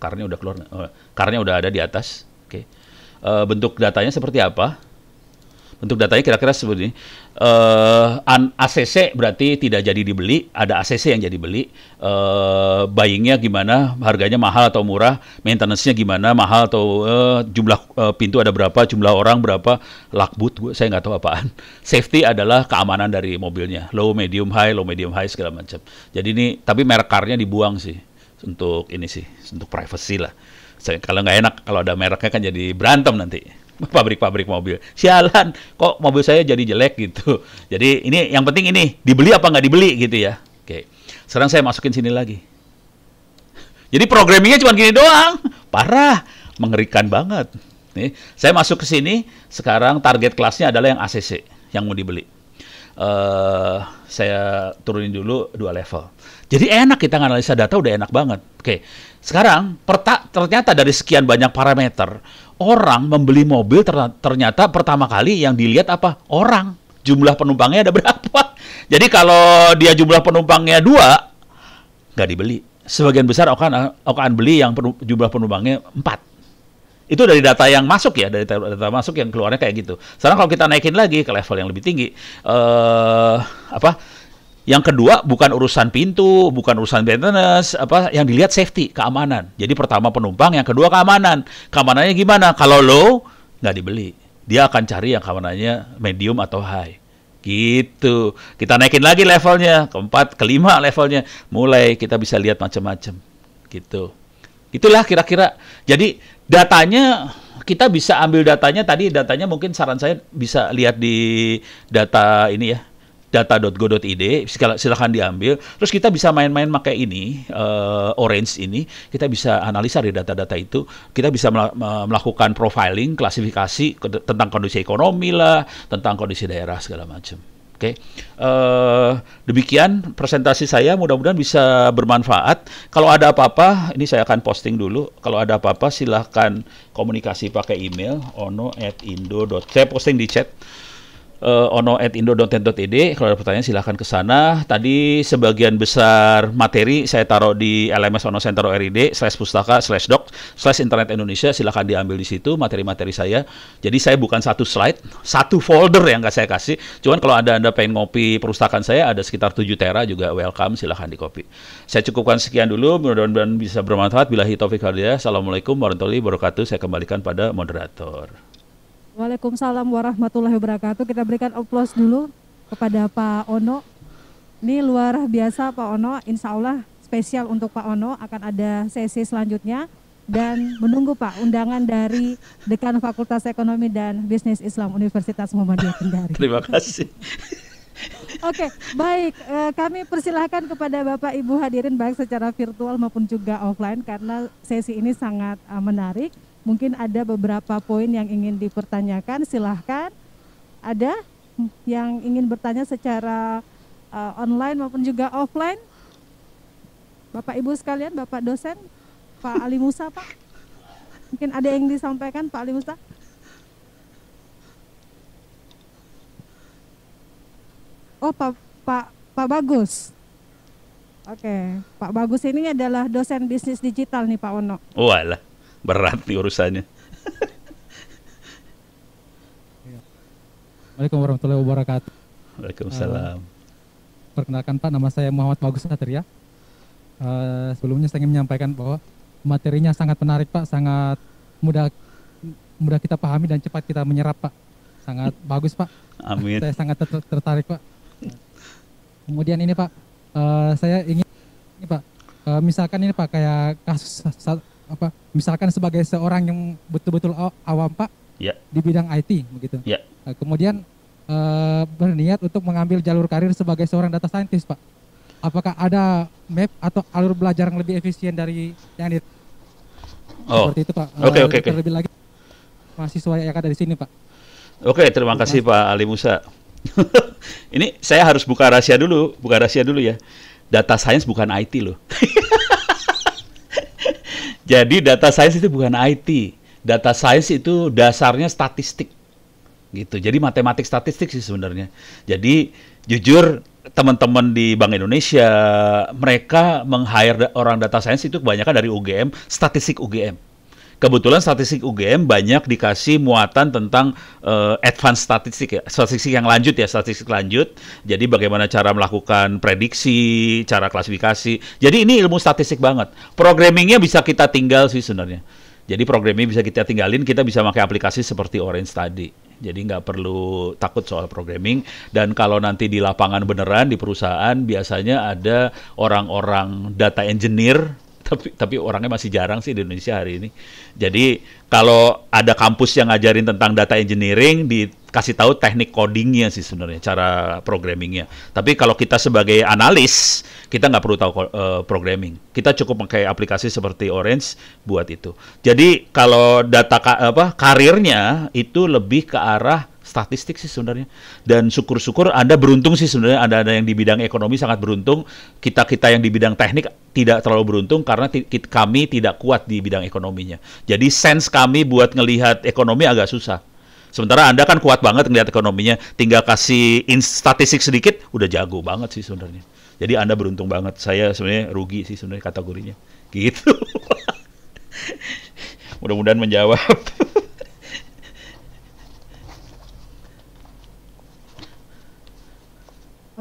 Karnya udah keluar, oh, karnya udah ada di atas. Oke, okay. uh, bentuk datanya seperti apa? Bentuk datanya kira-kira seperti ini. Uh, ACC berarti tidak jadi dibeli, ada ACC yang jadi beli. Uh, buyingnya gimana, harganya mahal atau murah, maintenance-nya gimana, mahal atau uh, jumlah uh, pintu ada berapa, jumlah orang berapa, lakbut, gue saya nggak tahu apaan. [laughs] Safety adalah keamanan dari mobilnya, low, medium, high, low, medium, high segala macam. Jadi ini, tapi merek carnya dibuang sih untuk ini sih, untuk privacy lah. Saya, kalau nggak enak, kalau ada mereknya kan jadi berantem nanti [laughs] pabrik-pabrik mobil. Sialan, kok mobil saya jadi jelek gitu. Jadi ini yang penting ini dibeli apa nggak dibeli gitu ya. Oke. Sekarang saya masukin sini lagi. Jadi programmingnya cuma gini doang. Parah, mengerikan banget. Nih, saya masuk ke sini. Sekarang target kelasnya adalah yang ACC yang mau dibeli. Uh, saya turunin dulu dua level. Jadi enak kita analisa data udah enak banget. Oke, sekarang ternyata dari sekian banyak parameter, orang membeli mobil ternyata pertama kali yang dilihat apa? Orang. Jumlah penumpangnya ada berapa? [laughs] Jadi kalau dia jumlah penumpangnya dua, nggak dibeli. Sebagian besar akan akan beli yang penu, jumlah penumpangnya empat. Itu dari data yang masuk ya, dari data, masuk yang keluarnya kayak gitu. Sekarang kalau kita naikin lagi ke level yang lebih tinggi, uh, apa? Yang kedua bukan urusan pintu, bukan urusan maintenance, apa yang dilihat safety, keamanan. Jadi pertama penumpang, yang kedua keamanan. Keamanannya gimana? Kalau low nggak dibeli. Dia akan cari yang keamanannya medium atau high. Gitu. Kita naikin lagi levelnya, keempat, kelima levelnya. Mulai kita bisa lihat macam-macam. Gitu. Itulah kira-kira. Jadi datanya kita bisa ambil datanya tadi datanya mungkin saran saya bisa lihat di data ini ya data.go.id silahkan diambil terus kita bisa main-main pakai ini uh, orange ini kita bisa analisa dari data-data itu kita bisa melakukan profiling klasifikasi tentang kondisi ekonomi lah tentang kondisi daerah segala macam Oke, okay. uh, eh, demikian presentasi saya. Mudah-mudahan bisa bermanfaat. Kalau ada apa-apa, ini saya akan posting dulu. Kalau ada apa-apa, silahkan komunikasi pakai email ono@indo. Saya posting di chat uh, ono@indo.net.id. Kalau ada pertanyaan silahkan ke sana. Tadi sebagian besar materi saya taruh di LMS Ono Center RID slash pustaka slash doc slash internet Indonesia. Silahkan diambil di situ materi-materi saya. Jadi saya bukan satu slide, satu folder yang saya kasih. Cuman kalau ada anda pengen ngopi perpustakaan saya ada sekitar 7 tera juga welcome. Silahkan di copy. Saya cukupkan sekian dulu. Mudah-mudahan bisa bermanfaat. Bila taufik Assalamualaikum warahmatullahi wabarakatuh. Saya kembalikan pada moderator. Waalaikumsalam warahmatullahi wabarakatuh. Kita berikan aplaus dulu kepada Pak Ono. Ini luar biasa Pak Ono. Insya Allah spesial untuk Pak Ono akan ada sesi selanjutnya dan menunggu Pak undangan dari Dekan Fakultas Ekonomi dan Bisnis Islam Universitas Muhammadiyah Kendari. Terima kasih. Oke, baik. Eh, kami persilahkan kepada Bapak Ibu hadirin baik secara virtual maupun juga offline karena sesi ini sangat uh, menarik. Mungkin ada beberapa poin yang ingin dipertanyakan, silahkan. Ada yang ingin bertanya secara uh, online maupun juga offline? Bapak Ibu sekalian, Bapak dosen, Pak Ali Musa, Pak. Mungkin ada yang disampaikan, Pak Ali Musa? Oh, Pak Pak Pak Bagus. Oke, Pak Bagus ini adalah dosen bisnis digital nih Pak Ono. Walah berat nih urusannya. Assalamualaikum warahmatullahi wabarakatuh. Waalaikumsalam. Uh, perkenalkan Pak, nama saya Muhammad Bagus Satria. Uh, sebelumnya saya ingin menyampaikan bahwa materinya sangat menarik Pak, sangat mudah mudah kita pahami dan cepat kita menyerap Pak. Sangat bagus Pak. Amin. Saya sangat ter tertarik Pak. Kemudian ini Pak, uh, saya ingin ini Pak, uh, misalkan ini Pak kayak kasus apa misalkan sebagai seorang yang betul-betul awam Pak ya. di bidang IT begitu. Ya. Nah, kemudian uh, berniat untuk mengambil jalur karir sebagai seorang data scientist Pak. Apakah ada map atau alur belajar yang lebih efisien dari yang di Oh. Seperti itu Pak. Oke okay, uh, oke okay, Terlebih lagi mahasiswa yang ada di sini Pak. Oke, okay, terima kasih Pak Ali Musa. [laughs] Ini saya harus buka rahasia dulu, buka rahasia dulu ya. Data science bukan IT loh. [laughs] Jadi data science itu bukan IT. Data science itu dasarnya statistik. Gitu. Jadi matematik statistik sih sebenarnya. Jadi jujur teman-teman di Bank Indonesia mereka meng-hire orang data science itu kebanyakan dari UGM, statistik UGM kebetulan statistik UGM banyak dikasih muatan tentang uh, advance statistik ya, statistik yang lanjut ya, statistik lanjut. Jadi bagaimana cara melakukan prediksi, cara klasifikasi. Jadi ini ilmu statistik banget. Programmingnya bisa kita tinggal sih sebenarnya. Jadi programming bisa kita tinggalin, kita bisa pakai aplikasi seperti Orange tadi. Jadi nggak perlu takut soal programming. Dan kalau nanti di lapangan beneran di perusahaan biasanya ada orang-orang data engineer tapi tapi orangnya masih jarang sih di Indonesia hari ini. Jadi kalau ada kampus yang ngajarin tentang data engineering dikasih tahu teknik codingnya sih sebenarnya cara programmingnya. Tapi kalau kita sebagai analis kita nggak perlu tahu uh, programming. Kita cukup pakai aplikasi seperti Orange buat itu. Jadi kalau data apa karirnya itu lebih ke arah statistik sih sebenarnya. Dan syukur-syukur Anda beruntung sih sebenarnya Anda ada yang di bidang ekonomi sangat beruntung. Kita-kita yang di bidang teknik tidak terlalu beruntung karena kami tidak kuat di bidang ekonominya. Jadi sense kami buat ngelihat ekonomi agak susah. Sementara Anda kan kuat banget ngelihat ekonominya, tinggal kasih statistik sedikit udah jago banget sih sebenarnya. Jadi Anda beruntung banget. Saya sebenarnya rugi sih sebenarnya kategorinya. Gitu. [laughs] Mudah-mudahan menjawab. [laughs]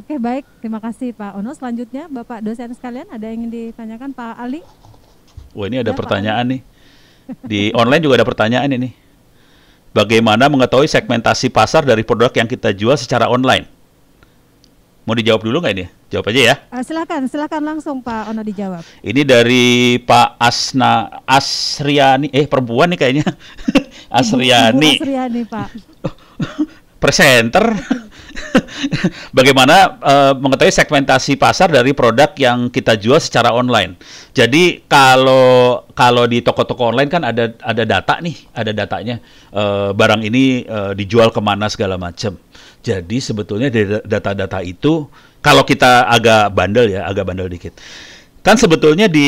Oke baik, terima kasih Pak Ono. Selanjutnya Bapak dosen sekalian ada yang ingin ditanyakan Pak Ali? Wah ini ada ya, pertanyaan nih. Di online juga ada pertanyaan ini. Bagaimana mengetahui segmentasi pasar dari produk yang kita jual secara online? Mau dijawab dulu nggak ini? Jawab aja ya. Uh, silakan, silakan langsung Pak Ono dijawab. Ini dari Pak Asna Asriani, eh perempuan nih kayaknya. [laughs] Asriani. Ibu Asriani Pak. [laughs] Presenter. [laughs] [laughs] Bagaimana uh, mengetahui segmentasi pasar dari produk yang kita jual secara online. Jadi kalau kalau di toko-toko online kan ada ada data nih, ada datanya uh, barang ini uh, dijual ke mana segala macam. Jadi sebetulnya data-data itu kalau kita agak bandel ya, agak bandel dikit. Kan sebetulnya di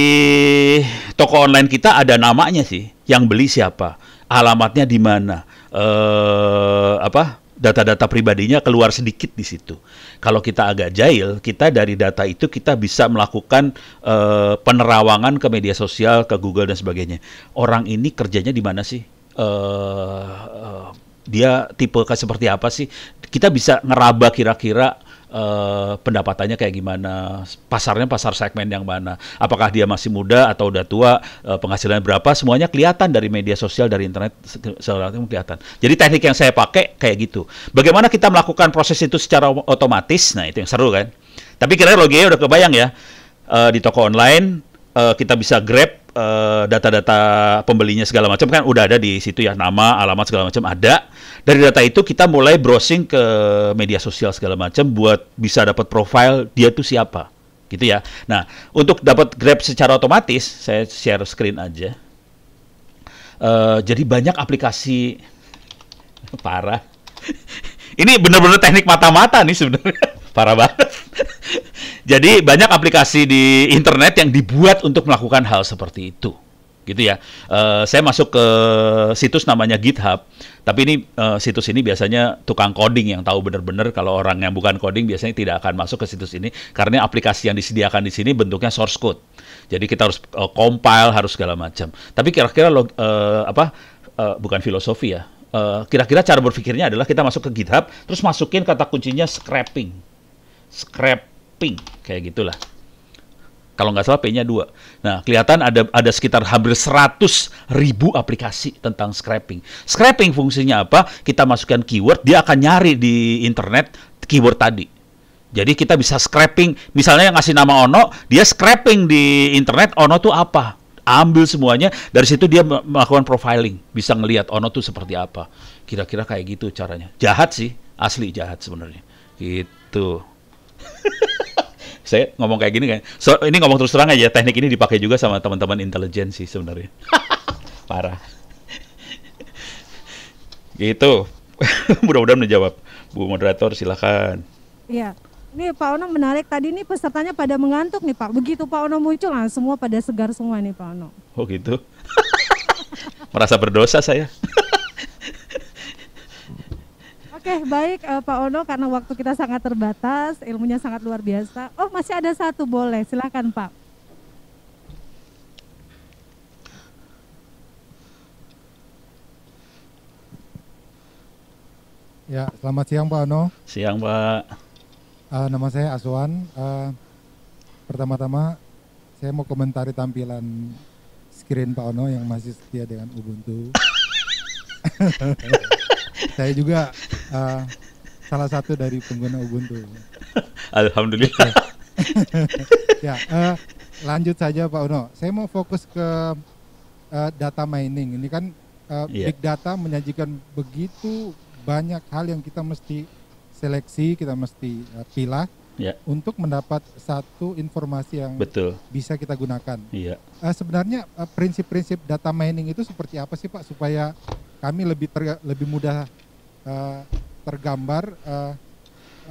toko online kita ada namanya sih, yang beli siapa, alamatnya di mana, eh apa data-data pribadinya keluar sedikit di situ. Kalau kita agak jahil, kita dari data itu kita bisa melakukan uh, penerawangan ke media sosial, ke Google dan sebagainya. Orang ini kerjanya di mana sih? Uh, uh, dia tipe seperti apa sih? Kita bisa ngeraba kira-kira uh, pendapatannya kayak gimana, pasarnya pasar segmen yang mana, apakah dia masih muda atau udah tua, uh, penghasilannya berapa, semuanya kelihatan dari media sosial, dari internet, segala kelihatan. Jadi teknik yang saya pakai kayak gitu. Bagaimana kita melakukan proses itu secara otomatis? Nah itu yang seru kan. Tapi kira-kira logikanya udah kebayang ya uh, di toko online uh, kita bisa grab data-data uh, pembelinya segala macam kan udah ada di situ ya nama, alamat segala macam ada. Dari data itu kita mulai browsing ke media sosial segala macam buat bisa dapat profile dia tuh siapa. Gitu ya. Nah, untuk dapat grab secara otomatis, saya share screen aja. Uh, jadi banyak aplikasi [laughs] parah. [laughs] Ini benar-benar teknik mata-mata nih sebenarnya. [laughs] Parah banget. Jadi banyak aplikasi di internet yang dibuat untuk melakukan hal seperti itu, gitu ya. Uh, saya masuk ke situs namanya GitHub, tapi ini uh, situs ini biasanya tukang coding yang tahu benar-benar. Kalau orang yang bukan coding biasanya tidak akan masuk ke situs ini karena aplikasi yang disediakan di sini bentuknya source code. Jadi kita harus uh, compile, harus segala macam. Tapi kira-kira uh, apa? Uh, bukan filosofi ya. Kira-kira uh, cara berpikirnya adalah kita masuk ke GitHub, terus masukin kata kuncinya scraping scrapping kayak gitulah. Kalau nggak salah P-nya dua. Nah, kelihatan ada ada sekitar hampir 100 ribu aplikasi tentang scrapping. Scrapping fungsinya apa? Kita masukkan keyword, dia akan nyari di internet keyword tadi. Jadi kita bisa scrapping, misalnya yang ngasih nama Ono, dia scrapping di internet Ono tuh apa? Ambil semuanya, dari situ dia melakukan profiling, bisa ngelihat Ono tuh seperti apa. Kira-kira kayak gitu caranya. Jahat sih, asli jahat sebenarnya. Gitu. [laughs] saya ngomong kayak gini kan. So, ini ngomong terus terang aja, teknik ini dipakai juga sama teman-teman intelijen sih sebenarnya. [laughs] Parah. gitu. [laughs] Mudah-mudahan menjawab. Bu moderator silakan. Iya. Ini Pak Ono menarik tadi nih pesertanya pada mengantuk nih Pak. Begitu Pak Ono muncul lah semua pada segar semua nih Pak Ono. Oh gitu. [laughs] Merasa berdosa saya. Oke, baik uh, Pak Ono karena waktu kita sangat terbatas, ilmunya sangat luar biasa. Oh, masih ada satu boleh. Silakan, Pak. Ya, selamat siang Pak Ono. Siang Pak. Uh, nama saya Aswan. Uh, Pertama-tama saya mau komentari tampilan screen Pak Ono yang masih setia dengan Ubuntu. [laughs] saya juga uh, salah satu dari pengguna Ubuntu. Alhamdulillah. [laughs] ya, uh, lanjut saja Pak Uno. Saya mau fokus ke uh, data mining. Ini kan uh, yeah. big data menyajikan begitu banyak hal yang kita mesti seleksi, kita mesti uh, pilah yeah. untuk mendapat satu informasi yang betul bisa kita gunakan. Yeah. Uh, sebenarnya prinsip-prinsip uh, data mining itu seperti apa sih Pak supaya kami lebih ter, lebih mudah uh, tergambar uh,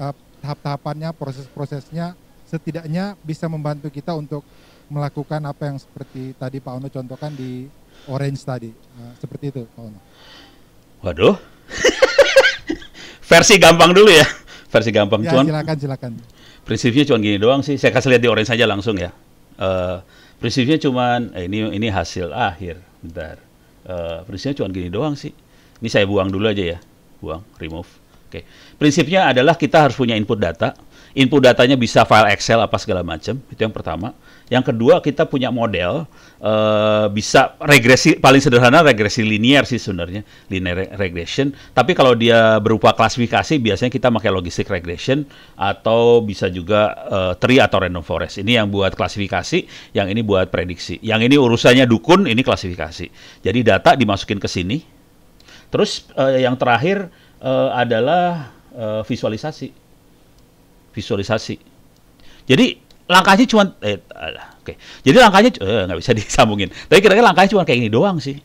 uh, tahap-tahapannya, proses-prosesnya, setidaknya bisa membantu kita untuk melakukan apa yang seperti tadi Pak Ono contohkan di Orange tadi, uh, seperti itu Pak Ono. Waduh, [laughs] versi gampang dulu ya, versi gampang. Ya, cuman, silakan silakan. Prinsipnya cuma gini doang sih, saya kasih lihat di Orange saja langsung ya. Uh, prinsipnya cuman eh, ini ini hasil akhir, bentar uh, prinsipnya cuma gini doang sih. Ini saya buang dulu aja ya, buang, remove. Oke. Prinsipnya adalah kita harus punya input data. Input datanya bisa file Excel apa segala macam. Itu yang pertama. Yang kedua kita punya model eh, bisa regresi paling sederhana regresi linear sih sebenarnya linear re- regression. Tapi kalau dia berupa klasifikasi biasanya kita pakai logistic regression atau bisa juga eh, tree atau random forest. Ini yang buat klasifikasi, yang ini buat prediksi. Yang ini urusannya dukun, ini klasifikasi. Jadi data dimasukin ke sini. Terus eh, yang terakhir eh, adalah eh, visualisasi. Visualisasi. Jadi langkahnya cuma eh oke. Jadi langkahnya eh, nggak bisa [laughs] disambungin. Tapi kira-kira langkahnya cuma kayak ini doang sih.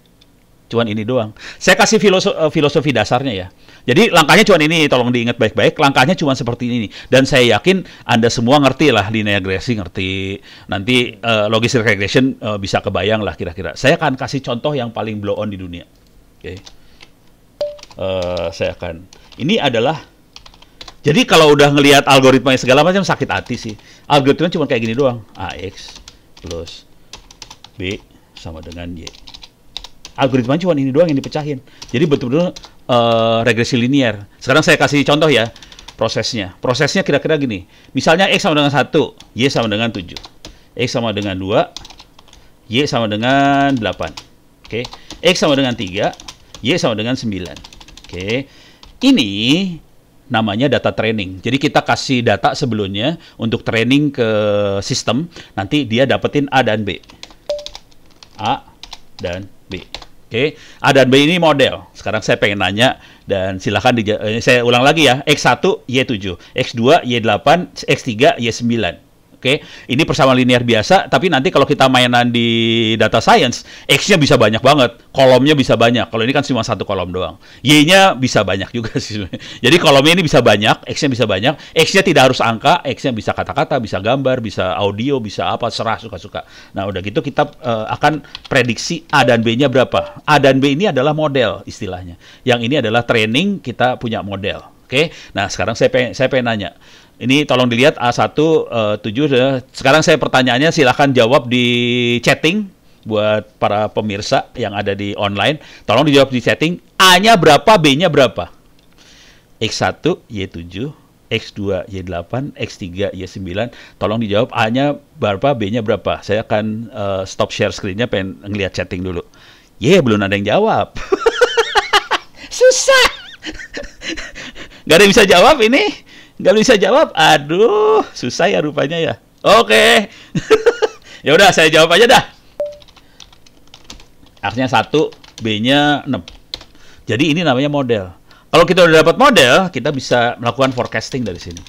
Cuman ini doang. Saya kasih filoso- eh, filosofi dasarnya ya. Jadi langkahnya cuma ini, tolong diingat baik-baik. Langkahnya cuma seperti ini. Dan saya yakin Anda semua ngerti lah linear regression, ngerti. Nanti eh, logistic regression eh, bisa kebayang lah kira-kira. Saya akan kasih contoh yang paling blow on di dunia. Oke. Eh, saya akan. Ini adalah jadi kalau udah ngelihat algoritmanya segala macam sakit hati sih. Algoritma cuma kayak gini doang. AX plus B sama dengan Y. Algoritmanya cuma ini doang yang dipecahin. Jadi betul-betul eh, regresi linear. Sekarang saya kasih contoh ya prosesnya. Prosesnya kira-kira gini. Misalnya X sama dengan 1, Y sama dengan 7. X sama dengan 2, Y sama dengan 8. Oke. X sama dengan 3, Y sama dengan 9. Oke. Ini namanya data training. Jadi kita kasih data sebelumnya untuk training ke sistem, nanti dia dapetin A dan B. A dan B. Oke, A dan B ini model. Sekarang saya pengen nanya dan silakan dija- eh, saya ulang lagi ya. X1 Y7, X2 Y8, X3 Y9. Oke, ini persamaan linear biasa, tapi nanti kalau kita mainan di data science, X-nya bisa banyak banget, kolomnya bisa banyak. Kalau ini kan cuma satu kolom doang. Y-nya bisa banyak juga sih. [laughs] Jadi kolomnya ini bisa banyak, X-nya bisa banyak. X-nya tidak harus angka, X-nya bisa kata-kata, bisa gambar, bisa audio, bisa apa, serah suka-suka. Nah, udah gitu kita eh, akan prediksi A dan B-nya berapa. A dan B ini adalah model istilahnya. Yang ini adalah training, kita punya model. Oke, nah sekarang saya pengen, saya pengen nanya. Ini tolong dilihat A1 eh, 7 sudah. Sekarang saya pertanyaannya silahkan jawab di chatting buat para pemirsa yang ada di online. Tolong dijawab di chatting. A-nya berapa, B-nya berapa? X1 Y7, X2 Y8, X3 Y9. Tolong dijawab A-nya berapa, B-nya berapa. Saya akan eh, stop share screen-nya pengen ngelihat chatting dulu. Ye, belum ada yang jawab. [laughs] Susah. Gak ada yang bisa jawab ini. Gak bisa jawab. Aduh, susah ya rupanya ya. Oke. [laughs] ya udah, saya jawab aja dah. A-nya 1, B-nya 6. Jadi ini namanya model. Kalau kita udah dapat model, kita bisa melakukan forecasting dari sini.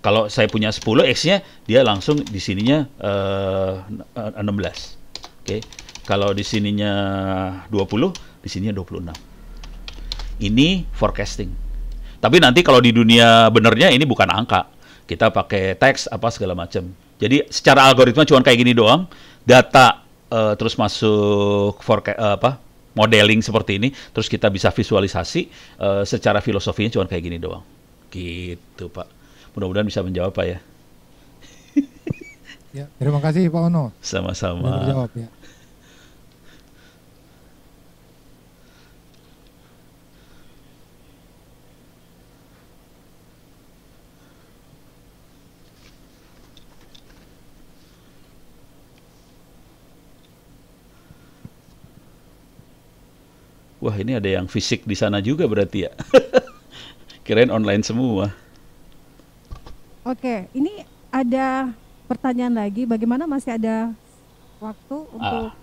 Kalau saya punya 10, X-nya dia langsung di sininya eh, 16. Oke. Kalau di sininya 20, di sininya 26. Ini forecasting. Tapi nanti kalau di dunia benernya ini bukan angka. Kita pakai teks apa segala macam. Jadi secara algoritma cuma kayak gini doang. Data eh, terus masuk foreca- eh, apa? modeling seperti ini, terus kita bisa visualisasi eh, secara filosofinya cuma kayak gini doang. Gitu, Pak. Mudah-mudahan bisa menjawab, Pak ya. Ya, terima kasih Pak Ono. Sama-sama. ya. Wah, ini ada yang fisik di sana juga berarti ya. [laughs] Kirain online semua. Oke, ini ada pertanyaan lagi. Bagaimana masih ada waktu untuk?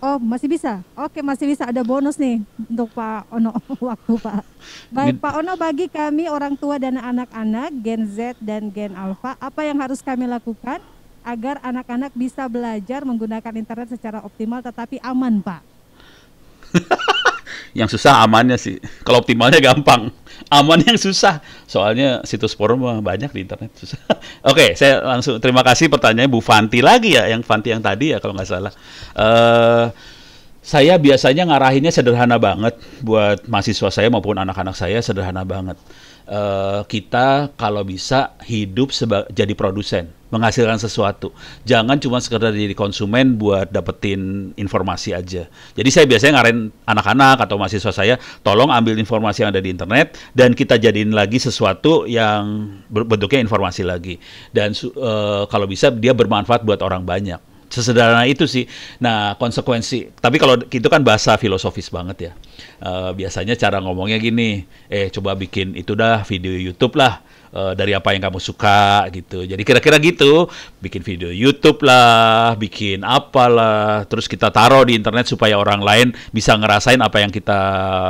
Oh, masih bisa. Oke, masih bisa. Ada bonus nih untuk Pak Ono [laughs] waktu Pak. Baik, Pak Ono bagi kami orang tua dan anak-anak Gen Z dan Gen Alpha, apa yang harus kami lakukan agar anak-anak bisa belajar menggunakan internet secara optimal tetapi aman, Pak? [laughs] Yang susah amannya sih. Kalau optimalnya gampang. Aman yang susah. Soalnya situs forum banyak di internet susah. [laughs] Oke, saya langsung terima kasih pertanyaannya Bu Fanti lagi ya, yang Fanti yang tadi ya kalau nggak salah. Eh saya biasanya ngarahinnya sederhana banget buat mahasiswa saya maupun anak-anak saya sederhana banget. Eh kita kalau bisa hidup jadi produsen. Menghasilkan sesuatu. Jangan cuma sekedar jadi konsumen buat dapetin informasi aja. Jadi saya biasanya ngarahin anak-anak atau mahasiswa saya, tolong ambil informasi yang ada di internet dan kita jadiin lagi sesuatu yang bentuknya informasi lagi. Dan uh, kalau bisa dia bermanfaat buat orang banyak. Sesederhana itu sih. Nah, konsekuensi. Tapi kalau itu kan bahasa filosofis banget ya. Uh, biasanya cara ngomongnya gini, eh coba bikin itu dah video YouTube lah uh, dari apa yang kamu suka gitu. Jadi kira-kira gitu, bikin video YouTube lah, bikin apalah, terus kita taruh di internet supaya orang lain bisa ngerasain apa yang kita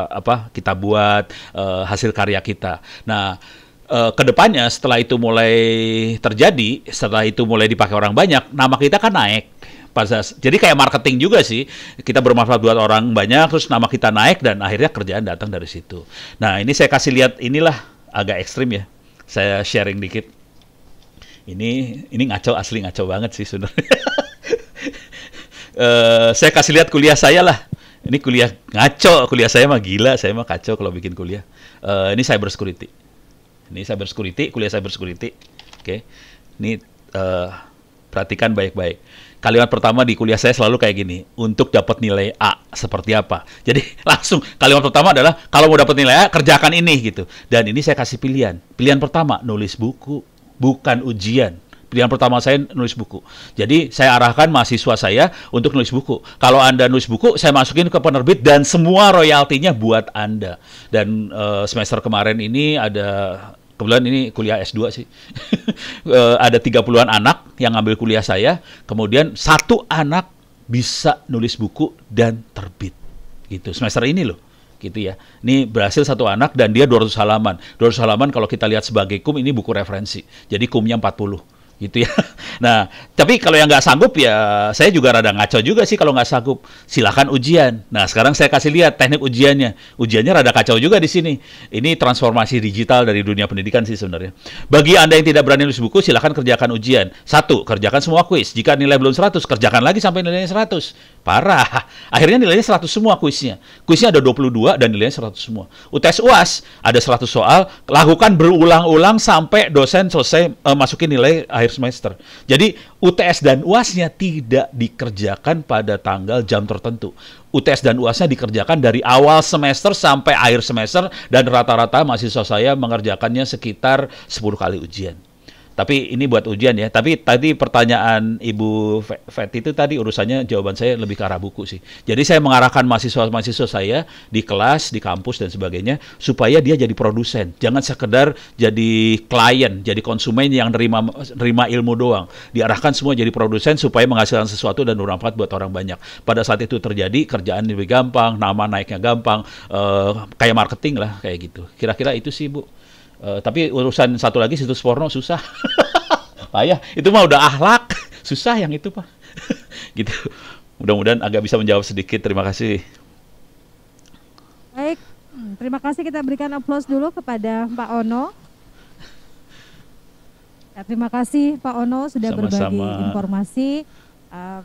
apa kita buat uh, hasil karya kita. Nah, uh, ke depannya setelah itu mulai terjadi, setelah itu mulai dipakai orang banyak, nama kita kan naik. Jadi kayak marketing juga sih. Kita bermanfaat buat orang banyak, terus nama kita naik dan akhirnya kerjaan datang dari situ. Nah ini saya kasih lihat inilah agak ekstrim ya saya sharing dikit. Ini ini ngaco asli ngaco banget sih sebenarnya. uh, [laughs] saya kasih lihat kuliah saya lah. Ini kuliah ngaco, kuliah saya mah gila, saya mah kacau kalau bikin kuliah. Uh, ini cyber security. Ini cyber security, kuliah cyber security. Oke. Okay. Ini uh, perhatikan baik-baik kalimat pertama di kuliah saya selalu kayak gini, untuk dapat nilai A seperti apa. Jadi [laughs] langsung kalimat pertama adalah kalau mau dapat nilai A kerjakan ini gitu. Dan ini saya kasih pilihan. Pilihan pertama nulis buku, bukan ujian. Pilihan pertama saya nulis buku. Jadi saya arahkan mahasiswa saya untuk nulis buku. Kalau Anda nulis buku, saya masukin ke penerbit dan semua royaltinya buat Anda. Dan uh, semester kemarin ini ada kebetulan ini kuliah S2 sih. uh, [laughs] ada 30-an anak yang ngambil kuliah saya, kemudian satu anak bisa nulis buku dan terbit. Gitu. Semester ini loh gitu ya. Ini berhasil satu anak dan dia 200 halaman. 200 halaman kalau kita lihat sebagai kum ini buku referensi. Jadi kumnya 40 gitu ya. [laughs] Nah, tapi kalau yang nggak sanggup ya saya juga rada ngaco juga sih kalau nggak sanggup. Silahkan ujian. Nah, sekarang saya kasih lihat teknik ujiannya. Ujiannya rada kacau juga di sini. Ini transformasi digital dari dunia pendidikan sih sebenarnya. Bagi Anda yang tidak berani nulis buku, silahkan kerjakan ujian. Satu, kerjakan semua kuis. Jika nilai belum 100, kerjakan lagi sampai nilainya 100. Parah. [laughs] Akhirnya nilainya 100 semua kuisnya. Kuisnya ada 22 dan nilainya 100 semua. UTS UAS ada 100 soal, lakukan berulang-ulang sampai dosen selesai uh, masukin nilai akhir akhir semester. Jadi UTS dan UASnya tidak dikerjakan pada tanggal jam tertentu. UTS dan UASnya dikerjakan dari awal semester sampai akhir semester dan rata-rata mahasiswa saya mengerjakannya sekitar 10 kali ujian. Tapi ini buat ujian ya. Tapi tadi pertanyaan Ibu Vet itu tadi urusannya jawaban saya lebih ke arah buku sih. Jadi saya mengarahkan mahasiswa-mahasiswa saya di kelas, di kampus dan sebagainya supaya dia jadi produsen. Jangan sekedar jadi klien, jadi konsumen yang nerima nerima ilmu doang. Diarahkan semua jadi produsen supaya menghasilkan sesuatu dan bermanfaat buat orang banyak. Pada saat itu terjadi kerjaan lebih gampang, nama naiknya gampang, uh, kayak marketing lah kayak gitu. Kira-kira itu sih Bu. Uh, tapi urusan satu lagi situs porno susah. [laughs] Payah. Itu mah udah ahlak. [laughs] Susah yang itu, Pak. [laughs] gitu. Mudah-mudahan agak bisa menjawab sedikit. Terima kasih. Baik. Terima kasih kita berikan aplaus dulu kepada Pak Ono. Ya, terima kasih Pak Ono sudah Sama-sama. berbagi informasi. Uh,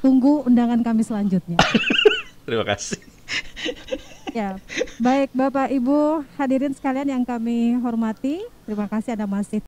tunggu undangan kami selanjutnya. terima kasih. Ya, baik Bapak Ibu hadirin sekalian yang kami hormati, terima kasih Anda masih